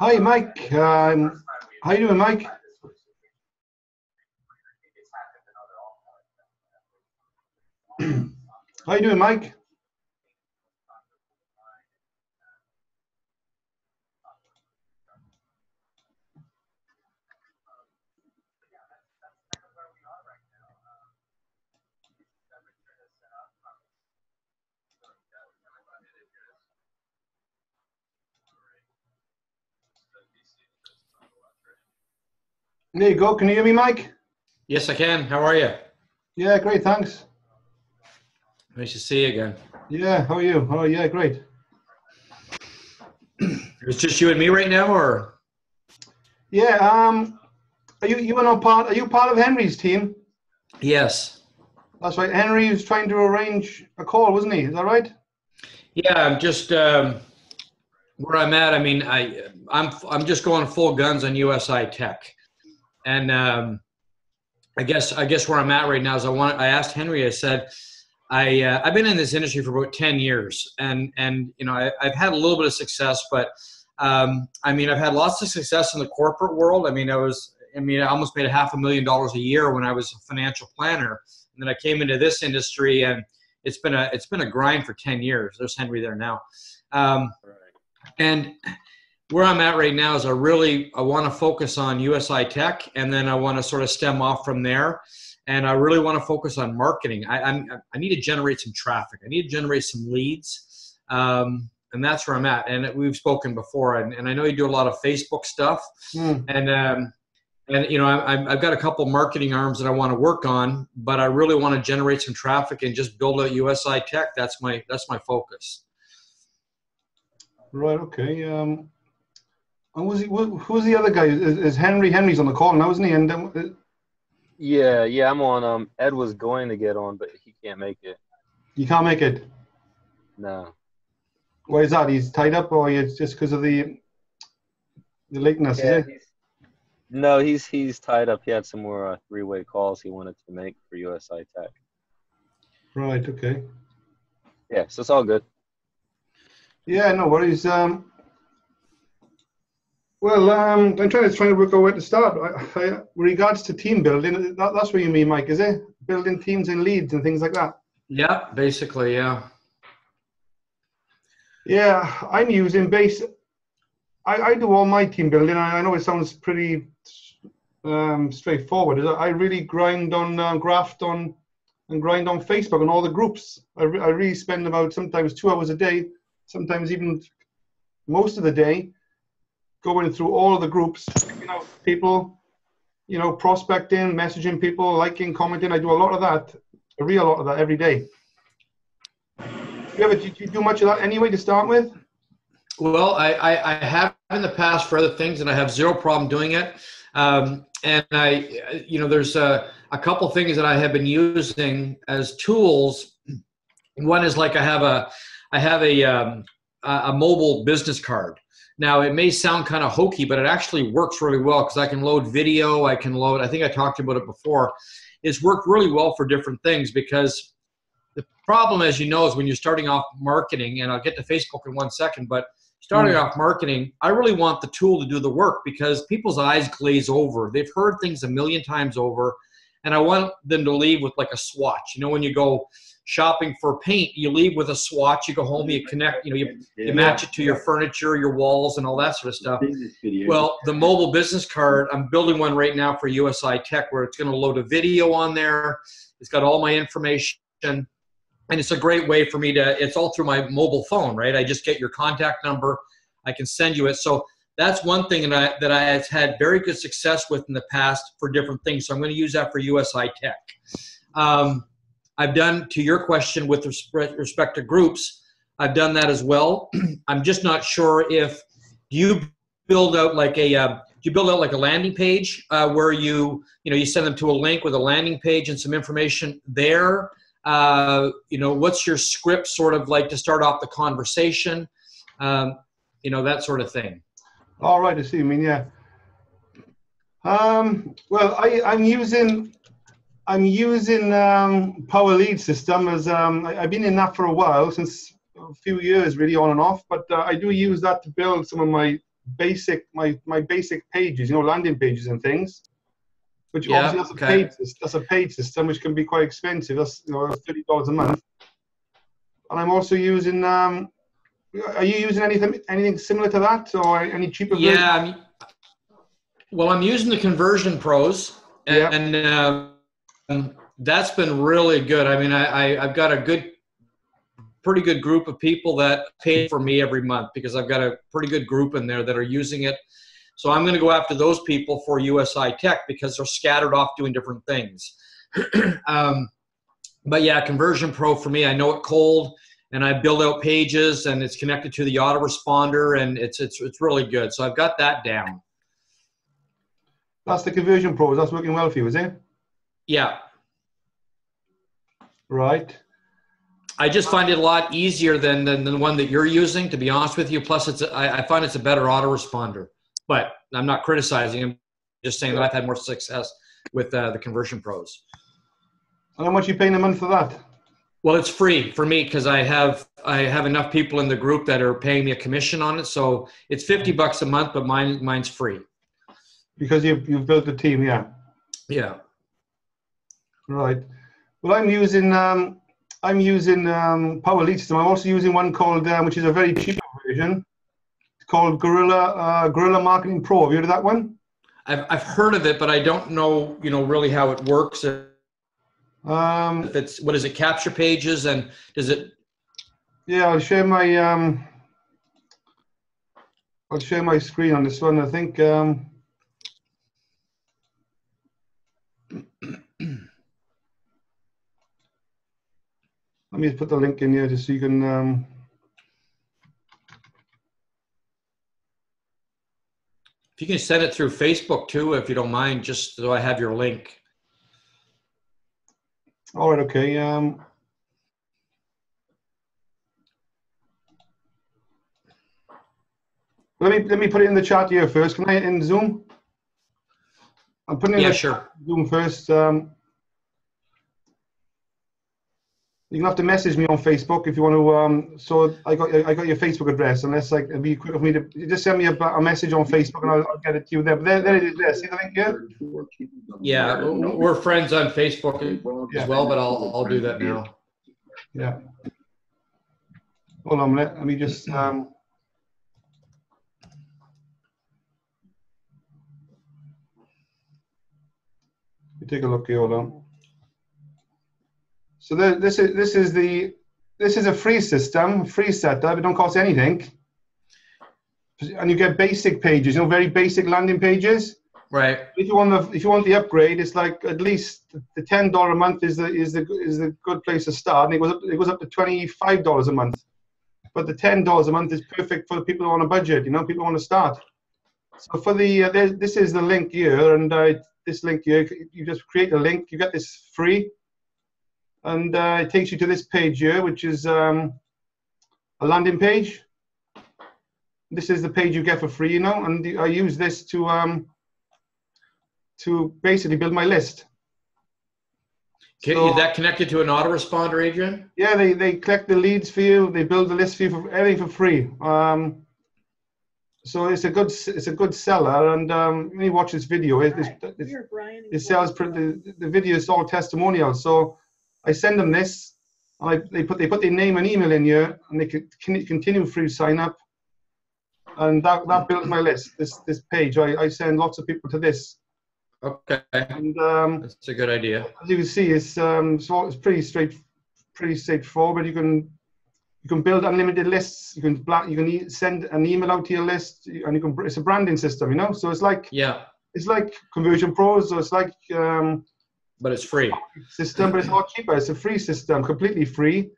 Hi, Mike. Um, how you doing, Mike? how you doing, Mike? There you go. Can you hear me, Mike? Yes, I can. How are you? Yeah, great. Thanks. Nice to see you again. Yeah. How are you? Oh, yeah, great. It's just you and me right now, or? Yeah. Um, are you you are not part? Are you part of Henry's team? Yes. That's right. Henry was trying to arrange a call, wasn't he? Is that right? Yeah, I'm just um, where I'm at. I mean, I I'm I'm just going full guns on USI Tech, and um, I guess I guess where I'm at right now is I want I asked Henry. I said. I, uh, I've been in this industry for about 10 years and, and you know, I, I've had a little bit of success, but um, I mean, I've had lots of success in the corporate world. I mean, I was, I mean, I almost made a half a million dollars a year when I was a financial planner. And then I came into this industry and it's been a, it's been a grind for 10 years. There's Henry there now. Um, and where I'm at right now is I really, I want to focus on USI tech and then I want to sort of stem off from there and I really want to focus on marketing. I, I'm, I need to generate some traffic. I need to generate some leads, um, and that's where I'm at. And we've spoken before, and, and I know you do a lot of Facebook stuff, Mm. and um, and you know I, I've got a couple marketing arms that I want to work on, but I really want to generate some traffic and just build out USI Tech. That's my that's my focus. Right. Okay. Um, and was he? Who who was the other guy? Is, is Henry? Henry's on the call now, isn't he? And um, uh, Yeah, yeah, I'm on. Um, Ed was going to get on, but he can't make it. you can't make it. No. Why is that? He's tied up, or it's just because of the the lateness? Yeah, is it? he's, no, he's he's tied up. He had some more uh, three-way calls he wanted to make for USI Tech. Right. Okay. Yeah, so it's all good. Yeah. No worries. Um, well, um, I'm trying to trying to work out where to start. I, I, with regards to team building, that, that's what you mean, Mike, is it? Building teams and leads and things like that. Yeah, basically, yeah. Yeah, I'm using base. I, I do all my team building. I, I know it sounds pretty um, straightforward. is? I really grind on, uh, graft on, and grind on Facebook and all the groups. I, re- I really spend about sometimes two hours a day, sometimes even most of the day, going through all the groups, you know, people, you know, prospecting, messaging people, liking, commenting. I do a lot of that, a real lot of that every day. You ever, did you do much of that anyway to start with? Well, I, I, I have in the past for other things, and I have zero problem doing it. Um, and I, you know, there's a, a couple things that I have been using as tools. One is like I have a, I have a, um, a a mobile business card. Now it may sound kind of hokey, but it actually works really well because I can load video. I can load. I think I talked about it before. It's worked really well for different things because the problem, as you know, is when you're starting off marketing, and I'll get to Facebook in one second, but starting mm. off marketing, I really want the tool to do the work because people's eyes glaze over. They've heard things a million times over, and I want them to leave with like a swatch. You know, when you go shopping for paint, you leave with a swatch. You go home, you connect, you know, you, you match it to your furniture, your walls, and all that sort of stuff. Well, the mobile business card, I'm building one right now for USI Tech where it's going to load a video on there. It's got all my information. And it's a great way for me to, it's all through my mobile phone, right? I just get your contact number. I can send you it. So that's one thing that I, that I have had very good success with in the past for different things. So I'm going to use that for USI Tech. Um, I've done, to your question with respect, to groups, I've done that as well. I'm just not sure if you build out like a uh, you build out like a landing page uh, where you you know you send them to a link with a landing page and some information there. Uh, you know, what's your script sort of like to start off the conversation? Um, you know, that sort of thing. All right, I see. I mean, yeah. Um, well, I, I'm using I'm using um, Power Lead System as um, I, I've been in that for a while since a few years, really on and off. But uh, I do use that to build some of my basic my my basic pages, you know, landing pages and things. Which Yeah, obviously that's a okay. paid that's a paid system, which can be quite expensive. That's you know thirty dollars a month. And I'm also using. Um, are you using anything anything similar to that, or any cheaper? version? Yeah. I'm, well, I'm using the Conversion Pros, and, Yeah. and that's been really good. I mean, I, I I've got a good, pretty good group of people that pay for me every month because I've got a pretty good group in there that are using it. So I'm going to go after those people for USI Tech because they're scattered off doing different things. um, but yeah, Conversion Pro for me, I know it cold, and I build out pages, and it's connected to the autoresponder, and it's it's it's really good. So I've got that down. That's the conversion pros. That's working well for you, is it? Yeah, Right. I just find it a lot easier than than the one that you're using. To be honest with you, plus it's I find it's a better autoresponder. But I'm not criticizing him. Just saying that I've had more success with uh, the Conversion Pros. And how much are you paying a month for that? Well, it's free for me because I have I have enough people in the group that are paying me a commission on it. So it's fifty bucks a month, but mine mine's free. Because you've you've built a team, yeah. Yeah. Right. Well, I'm using um, I'm using um, Power Lead system. I'm also using one called um, which is a very cheap version. It's called Gorilla uh, Gorilla Marketing Pro. Have you heard of that one? I've I've heard of it, but I don't know you know really how it works. Um, If it's what is it? Capture pages and does it? yeah, I'll share my um, I'll share my screen on this one. I think. Um, let me just put the link in here just so you can. Um, If you can send it through Facebook too, if you don't mind, just so I have your link. All right, okay. Um, let me let me put it in the chat here first. Can I in Zoom? I'm putting it in Yeah, the sure. Zoom first. Um, you can have to message me on Facebook if you want to. Um, so I got I got your Facebook address. Unless like it'd be quick for me to just send me a, a message on Facebook and I'll, I'll get it to you there. But there, there it is. There. See the link here? Yeah, we're friends on Facebook as well, but I'll I'll do that now. Yeah. Hold on a minute. Let me just. Um, take a look here. Hold on. So the, this is this is the this is a free system, free setup. It don't cost anything, and you get basic pages. You know, very basic landing pages. Right. If you want the if you want the upgrade, it's like at least the ten dollar a month is the is the is the good place to start, and it goes up it goes up to twenty five dollars a month. But the ten dollars a month is perfect for the people who on a budget. You know, people want to start. So for the uh, this is the link here, and uh, this link here, you just create a link. You get this free, and uh, it takes you to this page here, which is um, a landing page. This is the page you get for free, you know, and I use this to um, to basically build my list. Okay, So- is that connected to an autoresponder, Adrian? Yeah, they, they collect the leads for you. They build the list for you for everything for free. Um, so it's a good it's a good seller. And um, when you watch this video, it, it, it, Here, it sells pre- the, the video is all testimonials. So I send them this, and I, they put they put their name and email in here, and they can continue through sign up. And that, that builds my list. This this page, I, I send lots of people to this, Okay, and um, that's a good idea. as you can see, it's um, so it's pretty straight, pretty straightforward. You can you can build unlimited lists. You can black, you can e- send an email out to your list, and you can. It's a branding system, you know. So it's like Yeah, it's like Conversion Pros. So it's like um, but it's free. system, but it's a lot cheaper. It's a free system, completely free,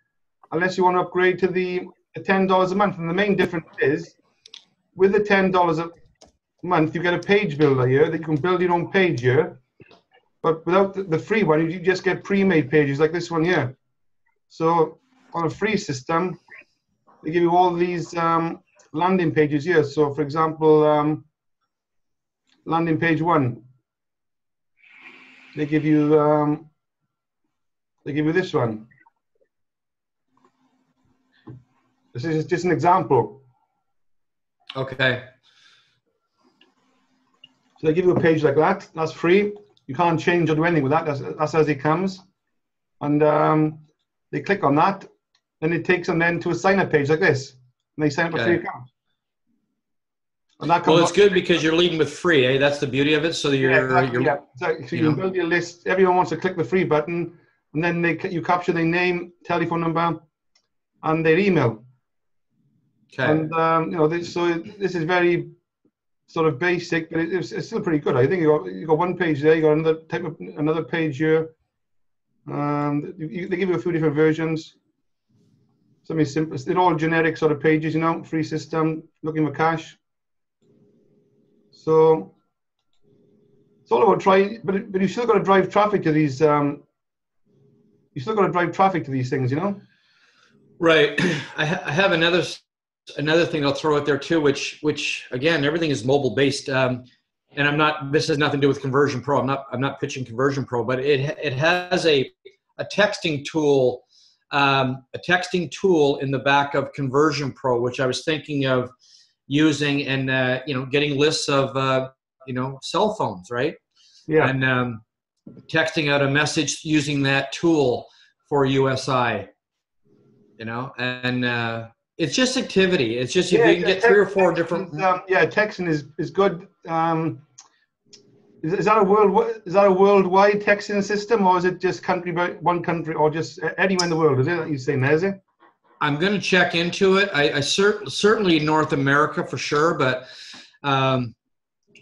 unless you want to upgrade to the ten dollars a month. And the main difference is, with the ten dollars a month, you get a page builder here that you can build your own page here. But without the, free one, you just get pre-made pages like this one here. So on a free system, they give you all these um, landing pages here. So for example, um, landing page one, they give you um, they give you this one. This is just an example. Okay. So they give you a page like that. That's free. You can't change or do anything with that. That's, that's as it comes. And um, they click on that, then it takes them then to a sign up page like this. And they sign up a free account. Well, it's good because you're leading with free, eh? That's the beauty of it. So you're, yeah, exactly, you're yeah. So, so you you, build your list. Everyone wants to click the free button, and then they you capture their name, telephone number, and their email. okay. And um, you know, this, so this is very sort of basic, but it, it's, it's still pretty good. I think you got you got one page there, you got another type of another page here. Um, you, they give you a few different versions. Something simple. They're all generic sort of pages, you know. Free system, looking for cash. So it's all about trying, but but you still got to drive traffic to these. Um, you still got to drive traffic to these things, you know. Right. I, ha- I have another another thing I'll throw out there too, which which again everything is mobile based. Um, and I'm not. This has nothing to do with Conversion Pro. I'm not. I'm not pitching Conversion Pro, but it it has a a texting tool, um, a texting tool in the back of Conversion Pro, which I was thinking of using and uh, you know getting lists of uh, you know cell phones, right? Yeah. and um, texting out a message using that tool for USI. You know, and uh, it's just activity. It's just if you can get text- three or four different. is, um, yeah, texting is is good. Um, is, is that a world? Is that a worldwide texting system, or is it just country by one country, or just anywhere in the world? Is it that you're saying there? Is it? I'm going to check into it. I, I cer- certainly North America for sure, but um,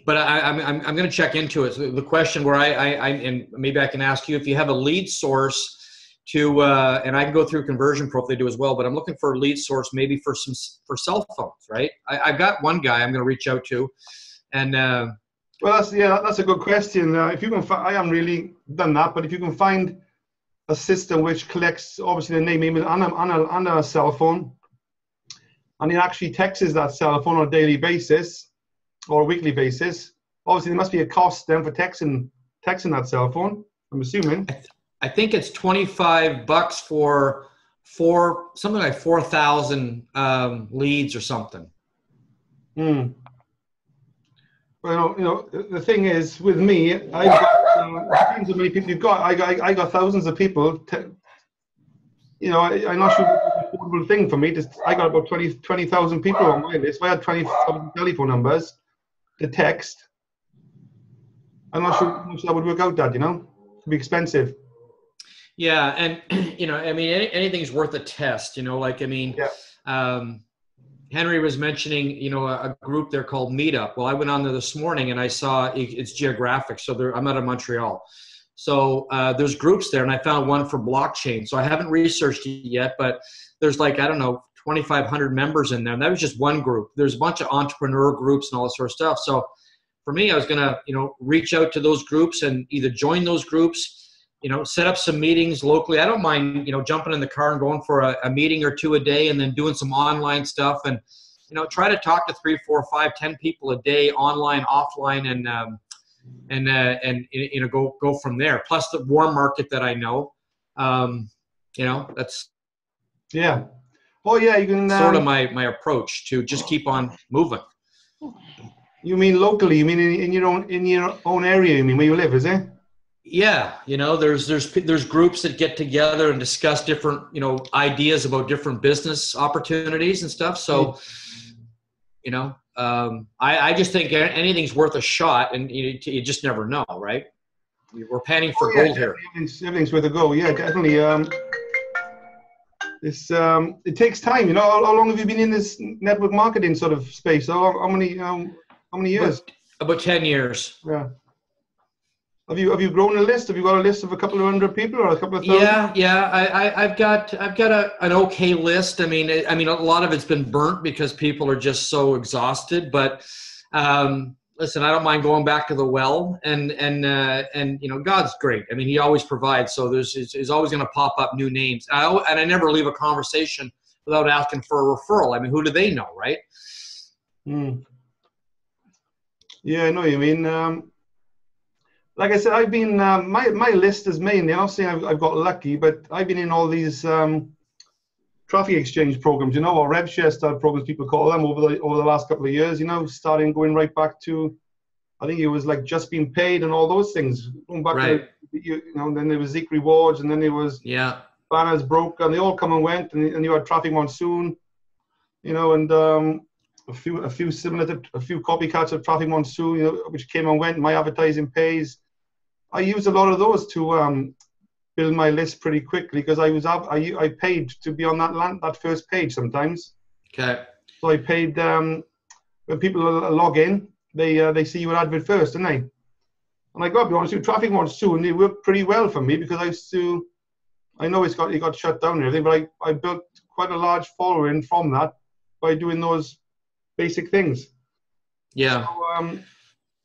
but I, I'm I'm, I'm going to check into it. So the question where I, I I and maybe I can ask you if you have a lead source to uh, and I can go through Conversion Pro if they do as well. But I'm looking for a lead source maybe for some for cell phones, right? I, I've got one guy I'm going to reach out to, and uh, Well, that's yeah, that's a good question. Uh, if you can, fi- I haven't really done that, but if you can find a system which collects obviously the name, email, on a, on a, on a cell phone, and it actually texts that cell phone on a daily basis or a weekly basis. Obviously, there must be a cost then for texting texting that cell phone. I'm assuming. I think it's 25 bucks for four something like 4,000 um, leads or something. Hmm. Well, you know, the- thing is, with me, I've got, uh, depends how many people you've got. I got, I got thousands of people. To, you know, I, I'm not sure it's an affordable thing for me. Just, I got about 20 20,000 people on my list. If I had 20,000 telephone numbers to text, I'm not sure how much that would work out Dad, you know? It'd be expensive. Yeah, and you know, I mean, any, anything's worth a test. You know, like I mean, Yeah. um, Henry was mentioning, you know, a, a group there called Meetup. Well, I went on there this morning and I saw it, it's geographic. So there, I'm out of Montreal. So uh, there's groups there, and I found one for blockchain. So I haven't researched it yet, but there's like I don't know, 2,500 members in there. And that was just one group. There's a bunch of entrepreneur groups and all that sort of stuff. So for me, I was gonna, you know, reach out to those groups and either join those groups you know set up some meetings locally i don't mind you know jumping in the car and going for a, a meeting or two a day and then doing some online stuff and you know try to talk to three four five ten people a day online offline and um, and uh, and you know go go from there plus the warm market that i know um, you know that's Yeah. Oh, yeah, you can. sort of um, my my approach to just keep on moving You mean locally? You mean in, in your own in your own area? You mean where you live? Is it? Yeah you know there's there's there's groups that get together and discuss different you know ideas about different business opportunities and stuff so you know um, I, I just think anything's worth a shot and you, you just never know right we're panning for Oh, yeah, gold here Everything's, everything's worth a go. Yeah, definitely. Um, it's um, it takes time. You know, how, how long have you been in this network marketing sort of space? How, how many um, how many years? about 10 years Yeah. Have you have you grown a list? Have you got a list of a couple of hundred people or a couple of thousand? yeah yeah I, I i've got i've got a, an okay list i mean i mean a lot of it's been burnt because people are just so exhausted but um listen i don't mind going back to the well and and uh, and you know god's great i mean he always provides so there's is, always going to pop up new names and I, and I never leave a conversation without asking for a referral i mean who do they know right Hmm. Yeah, I know you mean. Um, like I said, I've been um, my my list is mainly. Not saying I've, I've got lucky, but I've been in all these um, traffic exchange programs, you know, or rev share style programs, people call them over the over the last couple of years, you know, starting going right back to, I think it was like JustBeenPaid and all those things. Going back Right. to, you, you know, and then there was Zeek rewards, and then there was Yeah. Banners Broker, and they all come and went, and, and you had traffic monsoon, you know, and um, a few a few similar to a few copycats of traffic monsoon, you know, which came and went. My advertising pays. I used a lot of those to um, build my list pretty quickly because I was up. I I paid to be on that land, that first page sometimes. Okay. So I paid um, when people lo- log in, they uh, they see your advert first, don't they? And I got to be honest with you, traffic monsoon it worked pretty well for me because I used to. I know it's got it got shut down and everything, but I, I built quite a large following from that by doing those basic things. Yeah. So, um,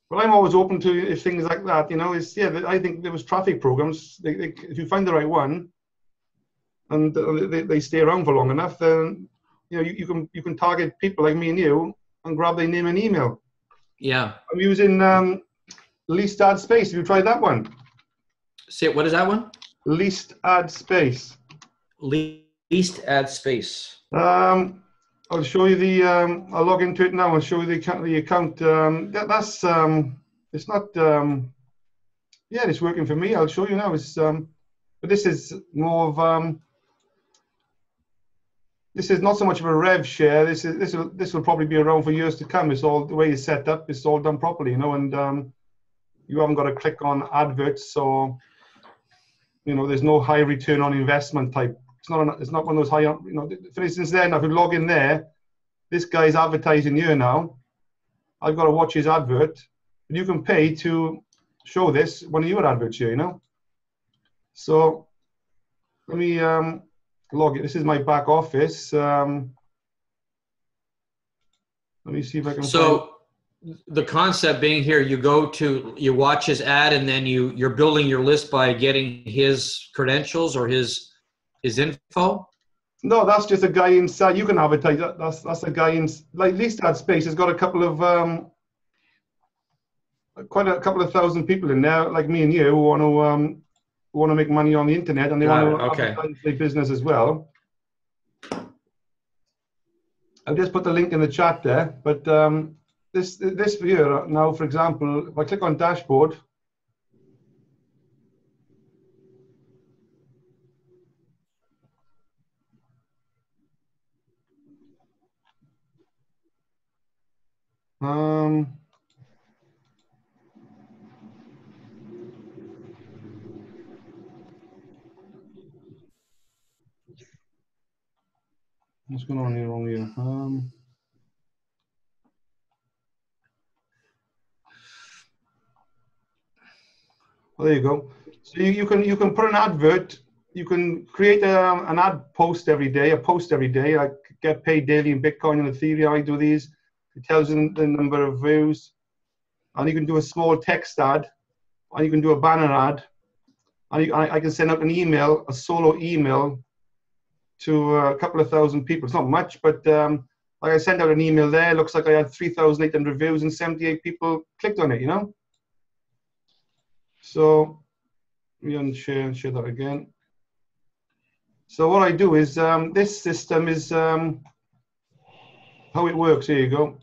but I'm always open to if things like that, you know. Is yeah, I think there was traffic programs. They, they, if you find the right one, and uh, they, they stay around for long enough, then you know you, you can you can target people like me and you and grab their name and email. Yeah. I'm using um, Leased Ad Space. Have you tried that one? See, what is that one? Leased Ad Space. Leased Ad Space. Um, I'll show you the. Um, I'll log into it now. I'll show you the account. The account. Um, that, that's. Um, it's not. Um, yeah, it's working for me. I'll show you now. It's. Um, but this is more of. Um, this is not so much of a rev share. This is. This will. This will probably be around for years to come. It's all the way it's set up. It's all done properly, you know, and um, you haven't got to click on adverts. So, you know, there's no high return on investment type it's not. An, it's not one of those high. You know, for instance, then if you log in there, this guy's advertising here now. I've got to watch his advert, and you can pay to show this one of your adverts here. You know. So let me um, log it. This is my back office. Um, let me see if I can. So the concept being here, you go to you watch his ad, and then you you're building your list by getting his credentials or his his info. No, that's just a guy inside. You can advertise that. That's that's a guy in like Leased Ad Space He's got a couple of um, quite a couple of thousand people in there, like me and you, who want to um, want to make money on the internet and they Got want to okay. advertise their business as well. I've just put the link in the chat there, but um, this this view now, for example, if I click on dashboard, um, what's going on here wrong here? Um, well, there you go. So you, you can you can put an advert. You can create a, an ad post every day, a post every day. I get paid daily in Bitcoin and Ethereum. I do these. It tells you the number of views, and you can do a small text ad, and you can do a banner ad, and you, I, I can send out an email, a solo email, to a couple of thousand people. It's not much, but um, like I sent out an email there. Looks like I had 3,800 views and 78 people clicked on it. You know. So we unshare share that again. So what I do is um, this system is um, how it works. Here you go.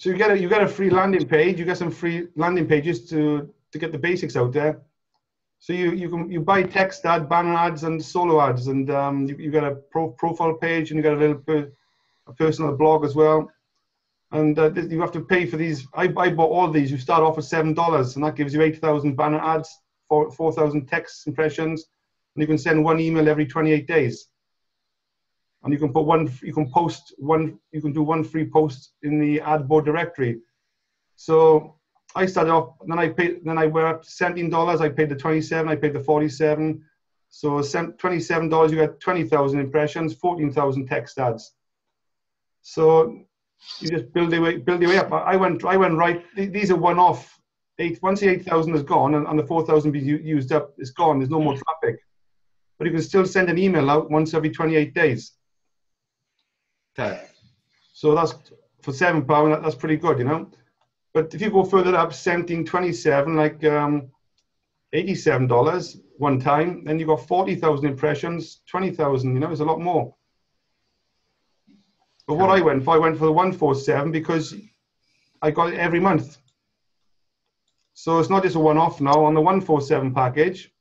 So you get a you get a free landing page. You get some free landing pages to to get the basics out there. So you you can you buy text ad, banner ads, and solo ads, and um, you you get a pro, profile page, and you get a little per, a personal blog as well. And uh, you have to pay for these. I, I bought all these. You start off with seven dollars, and that gives you eight thousand banner ads, four four thousand text impressions, and you can send one email every twenty eight days and you can put one you can post one you can do one free post in the ad board directory. So i started off then i paid then i went up 17 dollars. I paid the 27 i paid the 47 so 27 dollars you get 20,000 impressions 14,000 text ads. So you just build your way build your way up. I went i went right these are one off eight once the 8,000 is gone and, and the 4,000 be u- used up it's gone. There's no more mm. traffic. But you can still send an email out once every 28 days Okay. so that's for seven pound. That's pretty good, you know. But if you go further up, seventeen twenty-seven, like um, eighty-seven dollars one time. Then you got forty thousand impressions, twenty thousand. You know, it's a lot more. But what I went for, I went for the one four seven because I got it every month. So it's not just a one-off now on the one four seven package.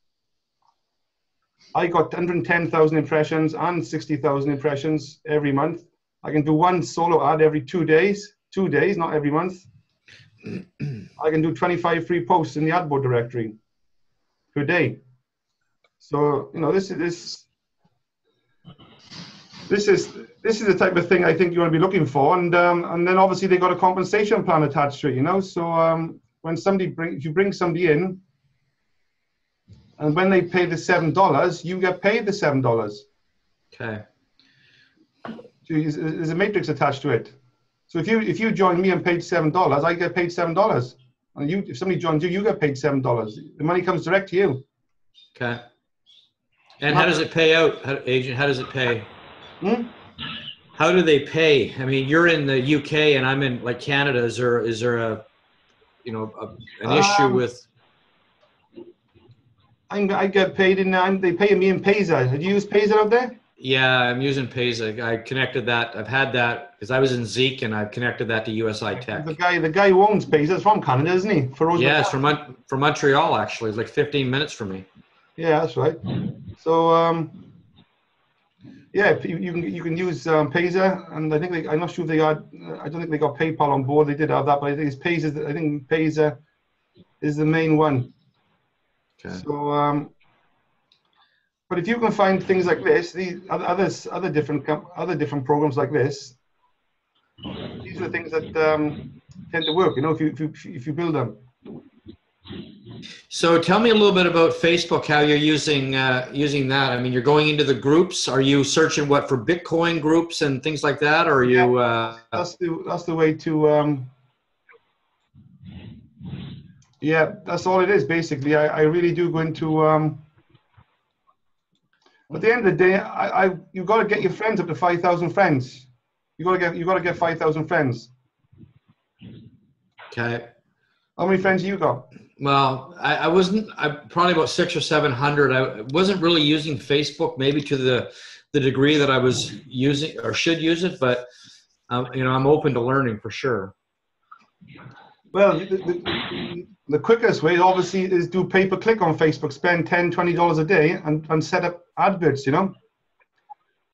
I got 110,000 impressions and 60,000 impressions every month. I can do one solo ad every two days, two days, not every month. I can do 25 free posts in the ad board directory per day. So you know this is this this is this is the type of thing I think you want to be looking for, and um, and then obviously they got a compensation plan attached to it, you know. So um, when somebody bring if you bring somebody in, and when they pay the seven dollars, you get paid the seven dollars. Okay. There's a matrix attached to it. So if you if you join me and paid seven dollars, I get paid seven dollars. And you if somebody joins you, you get paid seven dollars. The money comes direct to you. Okay. And how does it pay out, how, Adrian? How does it pay? Hmm? How do they pay? I mean, you're in the UK and I'm in like Canada. Is there is there a you know a, an issue Um, with? I'm, I get paid in. I'm, they pay me in Payza. Have you used Payza out there? Yeah, I'm using Payza. I connected that. I've had that because I was in Zeek and I've connected that to USI Tech. The guy, the guy who owns Payza is from Canada, isn't he? For Yeah, it's from Mon- from Montreal actually. It's like 15 minutes from me. Yeah, that's right. So, um, yeah, you, you can you can use um, Payza, and I think they, I'm not sure if they got. I don't think they got PayPal on board. They did have that, but I think it's Payza. I think Payza is the main one. Okay. So, um, but if you can find things like this, these other others, other different other different programs like this, these are the things that um, tend to work. You know, if you if you, if you build them. So tell me a little bit about Facebook. How you're using uh, using that? I mean, you're going into the groups. Are you searching what for Bitcoin groups and things like that? Or are you? Uh, that's the that's the way to um yeah that's all it is basically i, I really do go into um at the end of the day i, I you got to get your friends up to 5000 friends you got to get you got to get 5000 friends okay. how many friends you got Well, I, I wasn't. I probably about six or seven hundred. I wasn't really using Facebook, maybe to the the degree that I was using or should use it. But um, you know, I'm open to learning for sure. well the, the, the quickest way obviously is do pay per click on facebook spend 10 20 dollars a day and, and set up adverts you know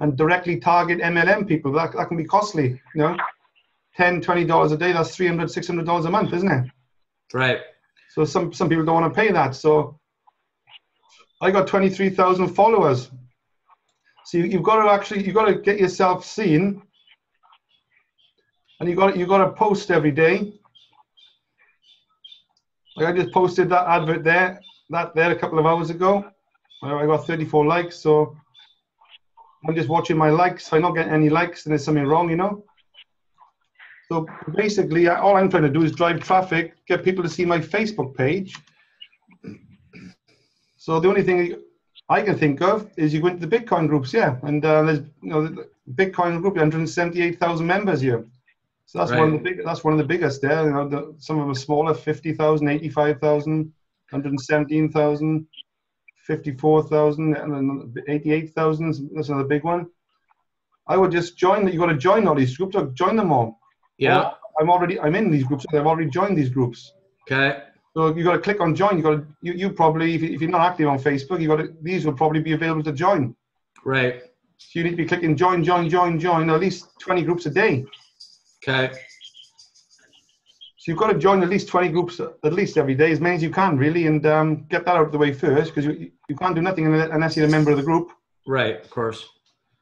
and directly target mlm people. That, that can be costly you know. 10 20 dollars a day that's 300 600 dollars a month isn't it? Right. so some some people don't want to pay that so i got 23000 followers. So you, you've got to actually you've got to get yourself seen and you got you got to post every day. Like I just posted that advert there, that there a couple of hours ago. I got 34 likes, so I'm just watching my likes. If I don't get any likes, then there's something wrong, you know. So basically, I- all I'm trying to do is drive traffic, get people to see my Facebook page. So the only thing I can think of is you go into the Bitcoin groups, yeah, and uh, there's you know the Bitcoin group, 178,000 members here. So that's one of the big. That's one of the biggest there. You know, the, some of them are smaller, 50,000, 85,000, 117,000, 54,000, and then 88,000. That's another big one. I would just join. You got to join all these groups. Or join them all. Yeah. I'm already. I'm in these groups. I've already joined these groups. Okay. So you got to click on join. You got to. You, you probably, if, if you're not active on Facebook, you got to. These will probably be available to join. Right. So you need to be clicking join, join, join, join. At least 20 groups a day. Okay. So you've got to join at least 20 groups at least every day, as many as you can, really, and um, get that out of the way first, because you, you can't do nothing unless you're a member of the group. Right. Of course.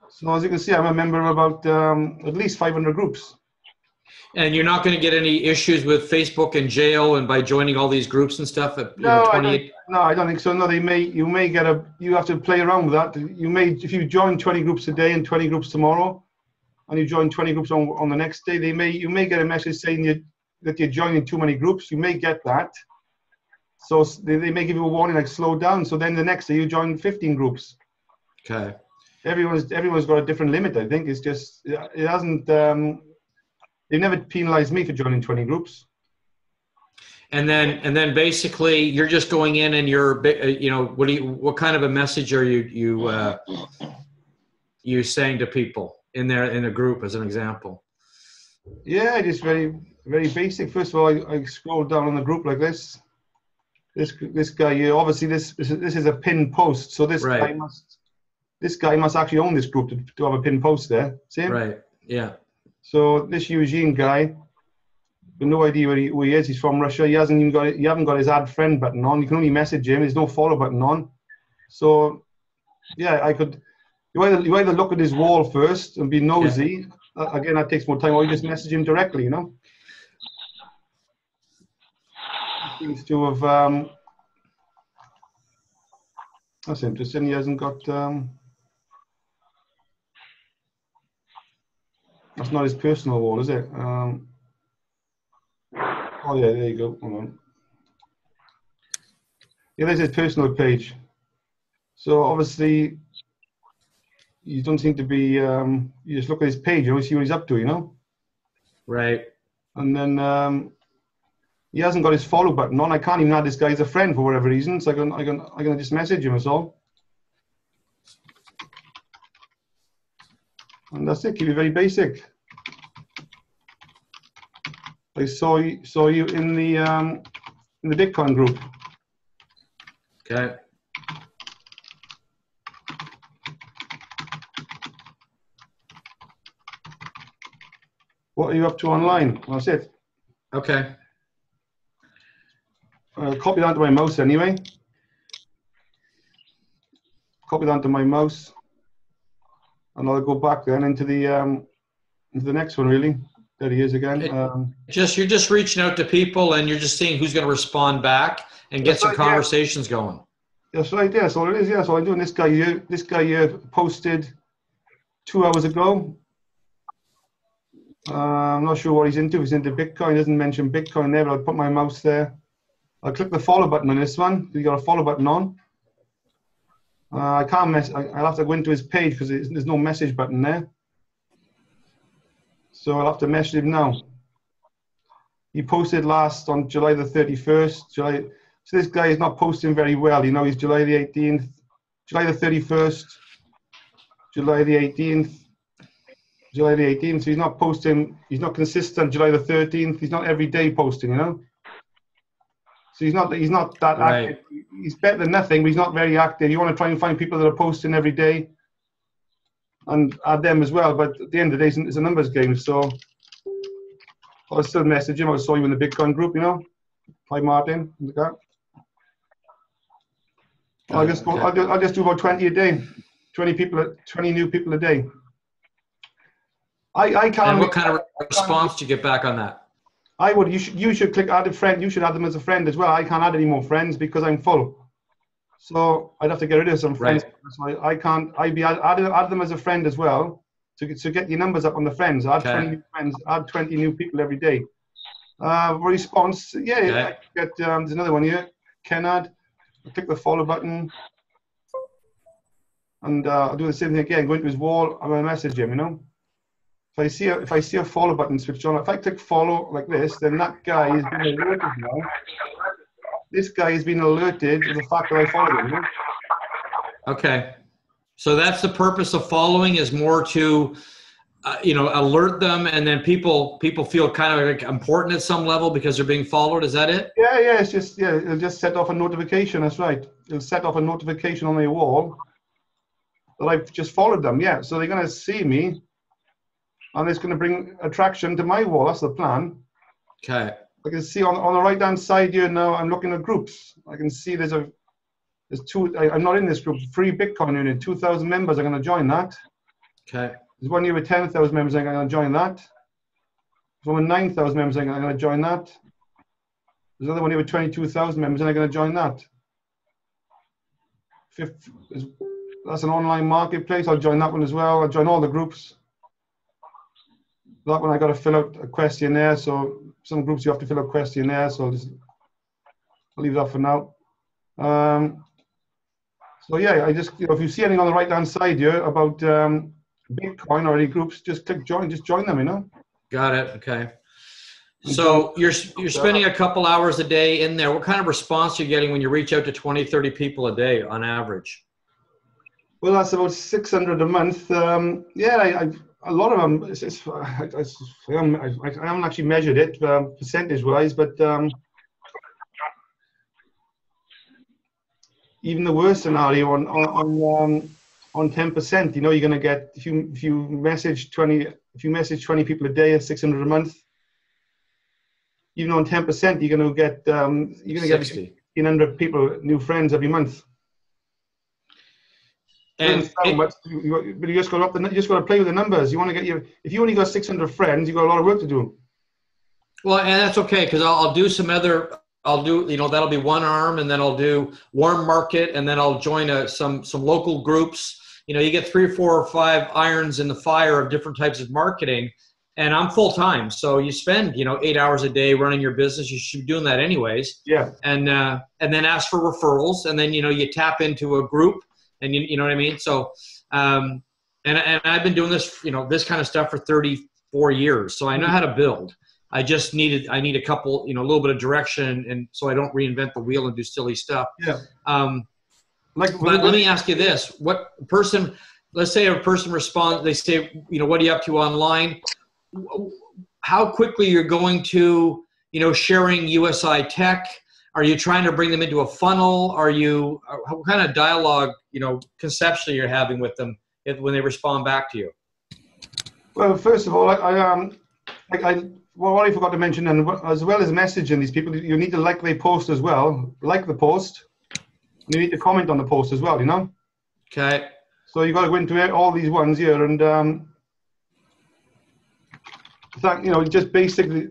So as you can see, I'm a member of about um, at least 500 groups. And you're not going to get any issues with Facebook and jail and by joining all these groups and stuff. At, No, know, I 28 No, I don't think so. No, they may, you may get a, you have to play around with that. You may, if you join 20 groups a day and 20 groups tomorrow, and you join 20 groups on, on the next day, they may, you may get a message saying you, that you're joining too many groups. You may get that. So they, they may give you a warning like slow down. So then the next day you join 15 groups. Okay. everyone's everyone's got a different limit. I think it's just it hasn't. Um, they never penalised me for joining twenty groups. and then and then basically you're just going in and you're uh, you know what do you what kind of a message are you you uh, you saying to people in there in a group as an example? Yeah, just very very basic. First of all, I, I scroll down on the group like this. This this guy here, obviously this this is, this is a pin post, so this Right. guy must this guy must actually own this group to, to have a pin post there. See? Right. Yeah. So this Eugene guy, no idea where he, where he is. He's from Russia. He hasn't even got you haven't got his add friend button on. You can only message him. There's no follow button on. So yeah, I could. You either you either look at his wall first and be nosy. Uh, again, that takes more time, or you just message him directly. You know. Seems to have. Um, that's interesting. He hasn't got. Um, That's not his personal wall, is it? Um, oh yeah, there you go. Hold on. Yeah, there's his personal page. So obviously, you don't seem to be. Um, you just look at his page, you don't see what he's up to, you know. Right. And then um, he hasn't got his follow button on. I can't even add this guy as a friend for whatever reason. So I can, I can, I can just message him. That's all. And that's it. Keep it very basic. I saw you, saw you in the um, in the Bitcoin group. Okay. What are you up to online? That's it. Okay. Uh, copy that to my mouse anyway. Copy that to my mouse, and I'll go back then into the um, into the next one. Really, there he is again. Um, Just you're just reaching out to people and you're just seeing who's going to respond back and get some right, yeah. conversations going. That's right. Yeah, all it is. Yeah, all I'm doing. This guy here, this guy here posted two hours ago. Uh, I'm not sure what he's into. He's into Bitcoin. He doesn't mention Bitcoin there, but I'll put my mouse there. I'll click the follow button on this one. You got a follow button on. Uh, I can't mess. I, I'll have to go into his page because there's no message button there. So I'll have to message him now. He posted last on July the 31st. July. So this guy is not posting very well. You know, he's July the 18th, July the 31st, July the 18th, July the 18th. So he's not posting. He's not consistent. July the 13th. He's not every day posting. You know. So he's not. He's not that Right. active. He's better than nothing, but he's not very active. You want to try and find people that are posting every day, and add them as well. But at the end of the day, it's, it's a numbers game. So I'll still message him. I saw you in the Bitcoin group. You know. Hi Martin. Look that. I'll just go, Okay. I'll, just, I'll just do about 20 a day. 20 people, 20 new people a day. I, I And can't, what kind of response do you get back on that? I would, you should, you should click add a friend. You should add them as a friend as well. I can't add any more friends because I'm full. So I'd have to get rid of some friends. Right. So I, I can't, I'd be, add, add, add them as a friend as well to, get- to get your numbers up on the friends. Add Okay. 20 new friends, add 20 new people every day. Uh, response, yeah, Okay. Get, um, there's another one here. Kennard, click the follow button. And uh, I'll do the same thing again. Go into his wall. I'm gonna message him. You know, if I see a, if I see a follow button switched on, if I click follow like this, then that guy has been alerted now. This guy has been alerted to the fact that I followed him. Okay. So that's the purpose of following is more to, uh, you know, alert them, and then people people feel kind of like important at some level because they're being followed. Is that it? Yeah, yeah. It's just yeah. It'll just set off a notification. That's right. It'll set off a notification on their wall that I've just followed them. Yeah. So they're gonna see me, and it's gonna bring attraction to my wall. That's the plan. Okay. I can see on, on the right hand side here now, I'm looking at groups. I can see there's a, there's two, I, I'm not in this group, free Bitcoin Union, 2,000 members are going to join that. Okay. There's one here with 10,000 members, I'm going to join that. There's one with 9,000 members, I'm going to join that. There's another one here with 22,000 members, and I'm going to join that. Fifth, that's an online marketplace, I'll join that one as well. I'll join all the groups. That one I got to fill out a questionnaire, so some groups you have to fill out questionnaire, so I'll just leave that for now. Um, so yeah, I just you know if you see anything on the right hand side here about um, Bitcoin or any groups, just click join, just join them, you know. Got it. Okay. So you're you're spending a couple hours a day in there. What kind of response are you getting when you reach out to 20, 30 people a day on average? Well, that's about 600 a month. Um, yeah, I, I, a lot of them, it's, it's, I, I, I, haven't actually measured it um, percentage wise, but um, even the worst scenario on, on, on, um, on 10%, you know, you're going to get, if you, if you message 20, if you message 20 people a day at 600 a month, even on 10%, you're going to get, um, you're going to get 1,500 people, new friends every month. And it, much, you, but you just got up the, you just got to play with the numbers. You want to get your, if you only got 600 friends, you got a lot of work to do. Well, and that's okay because I'll, I'll do some other I'll do, you know, that'll be one arm, and then I'll do warm market, and then I'll join a, some some local groups. You know, you get three, or four, or five irons in the fire of different types of marketing, and I'm full time, so you spend you know eight hours a day running your business. You should be doing that anyways. Yeah. And uh, and then ask for referrals, and then you know you tap into a group, and you you know what I mean. So, um, and and I've been doing this, you know, this kind of stuff for 34 years, so I know how to build. I just needed I need a couple you know a little bit of direction and so I don't reinvent the wheel and do silly stuff. Yeah. Um, like, but let me ask you this: What person? Let's say a person responds. They say, you know, what are you up to online? How quickly you're going to, you know, sharing USI tech? Are you trying to bring them into a funnel? Are you what kind of dialogue, you know, conceptually you're having with them when they respond back to you? Well, first of all, I, I um, I, I well, what I forgot to mention, and as well as messaging these people, you need to like their post as well. Like the post. You need to comment on the post as well. You know. Okay. So you got to go into all these ones here and um, thank you know just basically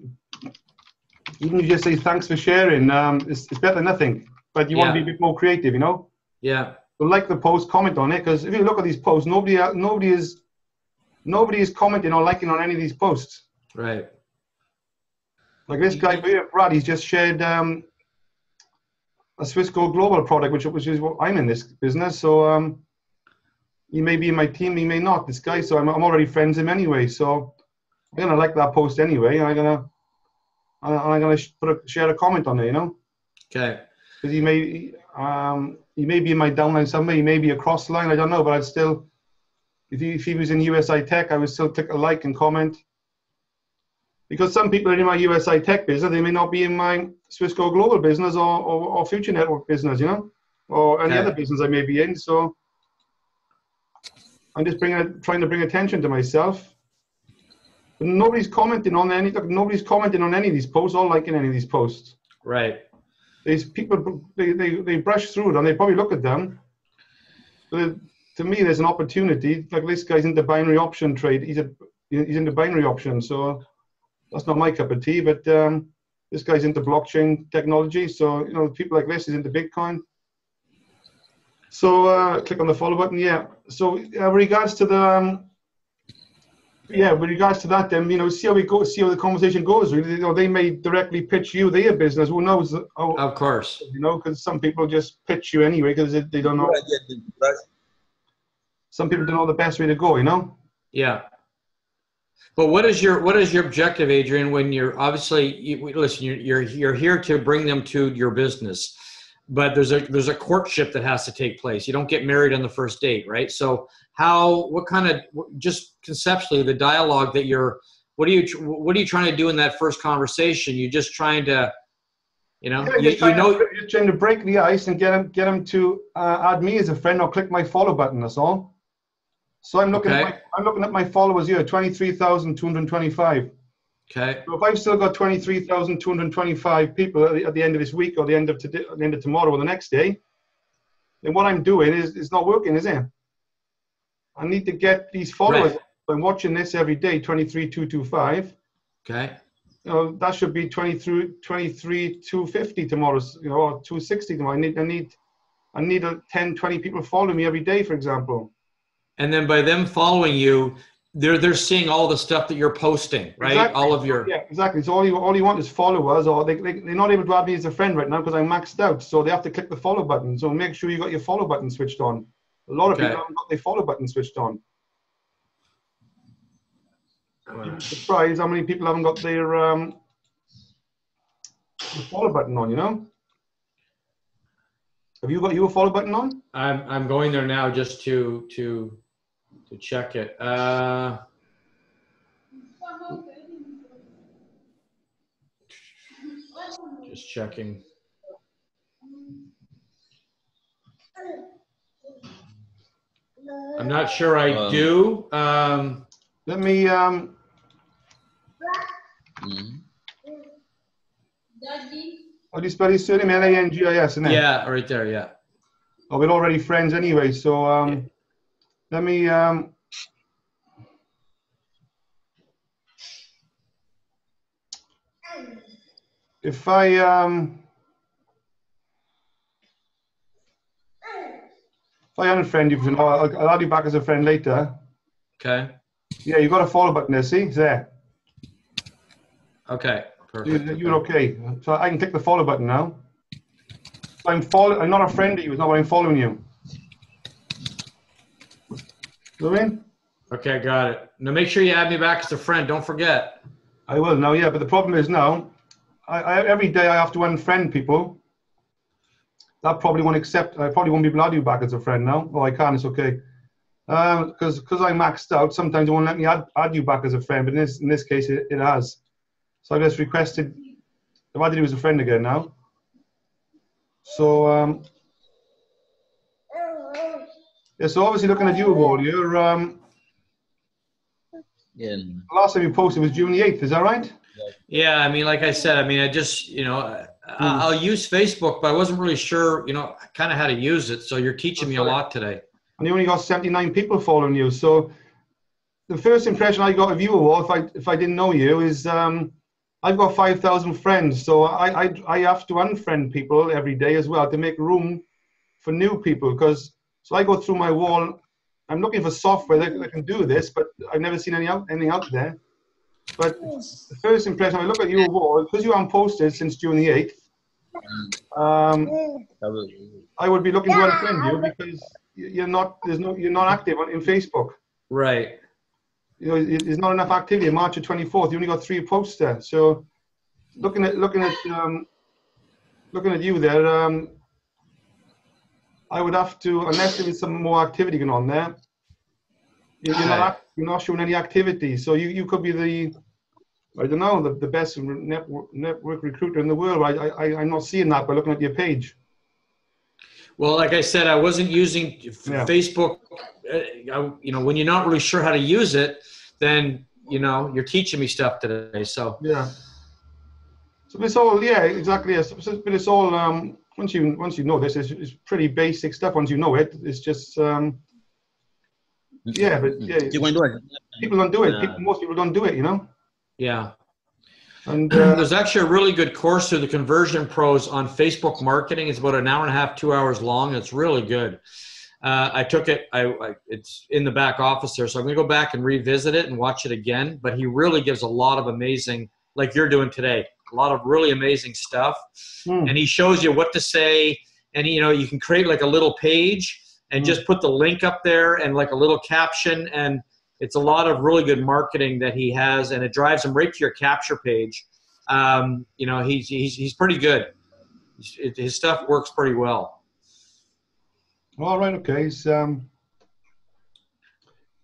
even if you just say thanks for sharing. Um, it's, it's better than nothing. But you yeah. want to be a bit more creative, you know. Yeah. So like the post, comment on it because if you look at these posts, nobody nobody is nobody is commenting or liking on any of these posts. Right. Like this guy here, Brad, he's just shared um, a Swissco Global product, which, which is what I'm in this business. So um, he may be in my team, he may not. This guy, so I'm, I'm already friends with him anyway. So I'm gonna like that post anyway. I'm gonna I'm gonna put a, share a comment on it, you know. Okay. Because he may um, he may be in my downline somewhere. He may be across the line. I don't know, but I'd still if he, if he was in USI Tech, I would still click a like and comment because some people are in my USI tech business, they may not be in my Swissco global business or, or, or future network business, you know, or any okay. other business I may be in. So I'm just bringing, trying to bring attention to myself. Nobody's commenting on any, nobody's commenting on any of these posts or liking any of these posts. Right. These people, they, they, they brush through it and they probably look at them. But to me, there's an opportunity. Like this guy's into binary option trade. He's a, he's in the binary option. So that's not my cup of tea. But um, this guy's into blockchain technology, so you know people like this is into Bitcoin. So uh, click on the follow button. Yeah. So uh, regards to the um, yeah, with regards to that, then you know, see how we go, see how the conversation goes. Really, you know, they may directly pitch you their business. Who knows? Oh, of course. You know, because some people just pitch you anyway because they, they, don't know. Some people don't know the best way to go. You know. Yeah. But what is your what is your objective, Adrian? When you're obviously you, listen, you're, you're you're here to bring them to your business, but there's a there's a courtship that has to take place. You don't get married on the first date, right? So how what kind of just conceptually the dialogue that you're what are you what are you trying to do in that first conversation? You're just trying to you know, yeah, you, you, know, to, you're trying to break the ice and get them get them to uh, add me as a friend or click my follow button. That's all. So I'm looking okay. at my, I'm looking at my followers here, 23,225. Okay. So if I've still got 23,225 people at the, at the, end of this week or the end of today, the end of tomorrow or the next day, then what I'm doing is, it's not working, is it? I need to get these followers. Right. I'm watching this every day, 23,225. Okay. You know, that should be 23, 23 250 tomorrow, you know, or 260 tomorrow. I need, I need, I need a 10, 20 people following me every day, for example and then by them following you they're they're seeing all the stuff that you're posting right exactly. all of your yeah exactly so all you all you want is followers or they, they, they're not able to add me as a friend right now because i'm maxed out so they have to click the follow button so make sure you got your follow button switched on a lot of okay. people haven't got their follow button switched on I'm surprised how many people haven't got their um, the follow button on. You know. Have you got your follow button on? I'm I'm going there now just to to to check it. Uh, just checking. I'm not sure I Um, do. Um, Let me. Um, Mhm. how do you spell his surname? L A N G I S, isn't it? yeah, right there. Yeah. Oh, we're already friends anyway, so um, let me. Um, if I um, if I unfriend you, I'll, I'll I'll add you back as a friend later. Okay. Yeah, you got a follow button there. See, it's there. Okay. You, Perfect. you're okay. So I can click the follow button now. I'm follow. I'm not a friend of you. It's not why I'm following you. You know I mean? Okay, got it. Now make sure you add me back as a friend. Don't forget. I will now, yeah. But the problem is now, I, I every day I have to unfriend people. That probably won't accept. I probably won't be able to add you back as a friend now. Oh, I can. It's okay. Because because I maxed out, sometimes it won't let me add, add you back as a friend. But in this in this case, it, it has. So I just requested. I've added you as a friend again now. So um, yeah. So obviously, looking at you, Wall, you're um, Yeah. the last time you posted was June the eighth. Is that right? Yeah, I mean, like I said, I mean, I just, you know, I, I'll use Facebook, but I wasn't really sure, you know, kind of how to use it. So you're teaching me a lot today. and you only got 79 people following you. So the first impression I got of you, Wall, if I if I didn't know you, is um, I've got 5,000 friends, so I, I I have to unfriend people every day as well to make room for new people. Because so I go through my wall. I'm looking for software that, that can do this, but I've never seen any out, anything out there. But the first impression, I look at your wall because you haven't posted since June the 8th. Um, I would be looking to unfriend you because you're not there's no you're not active on, in Facebook. Right. You know, there's not enough activity. March the 24th, you only got three posts there. So, looking at looking at um, looking at you there, um, I would have to unless there is some more activity going on there. You're, you're not you're not showing any activity. So you, you could be the I don't know the, the best network, network recruiter in the world. I, I I'm not seeing that by looking at your page. Well, like I said, I wasn't using Yeah. Facebook. Uh, I, you know, when you're not really sure how to use it, then, you know, you're teaching me stuff today. So, Yeah. So it's all yeah exactly. Yes. So- But it's all um, once you once you know this, it's, it's pretty basic stuff. Once you know it, it's just um, yeah. But yeah, You're going do it. people don't do it. People, most people don't do it. You know. Yeah. And uh, There's actually a really good course through the Conversion Pros on Facebook marketing. It's about an hour and a half, two hours long. It's really good. Uh, I took it. I, I it's in the back office there, so I'm gonna go back and revisit it and watch it again. But he really gives a lot of amazing, like you're doing today, a lot of really amazing stuff. hmm, And he shows you what to say, and you know you can create like a little page and Mm. just put the link up there and like a little caption and it's a lot of really good marketing that he has and it drives him right to your capture page um, you know he's, he's, he's pretty good His- stuff works pretty well all right. Okay. So, um,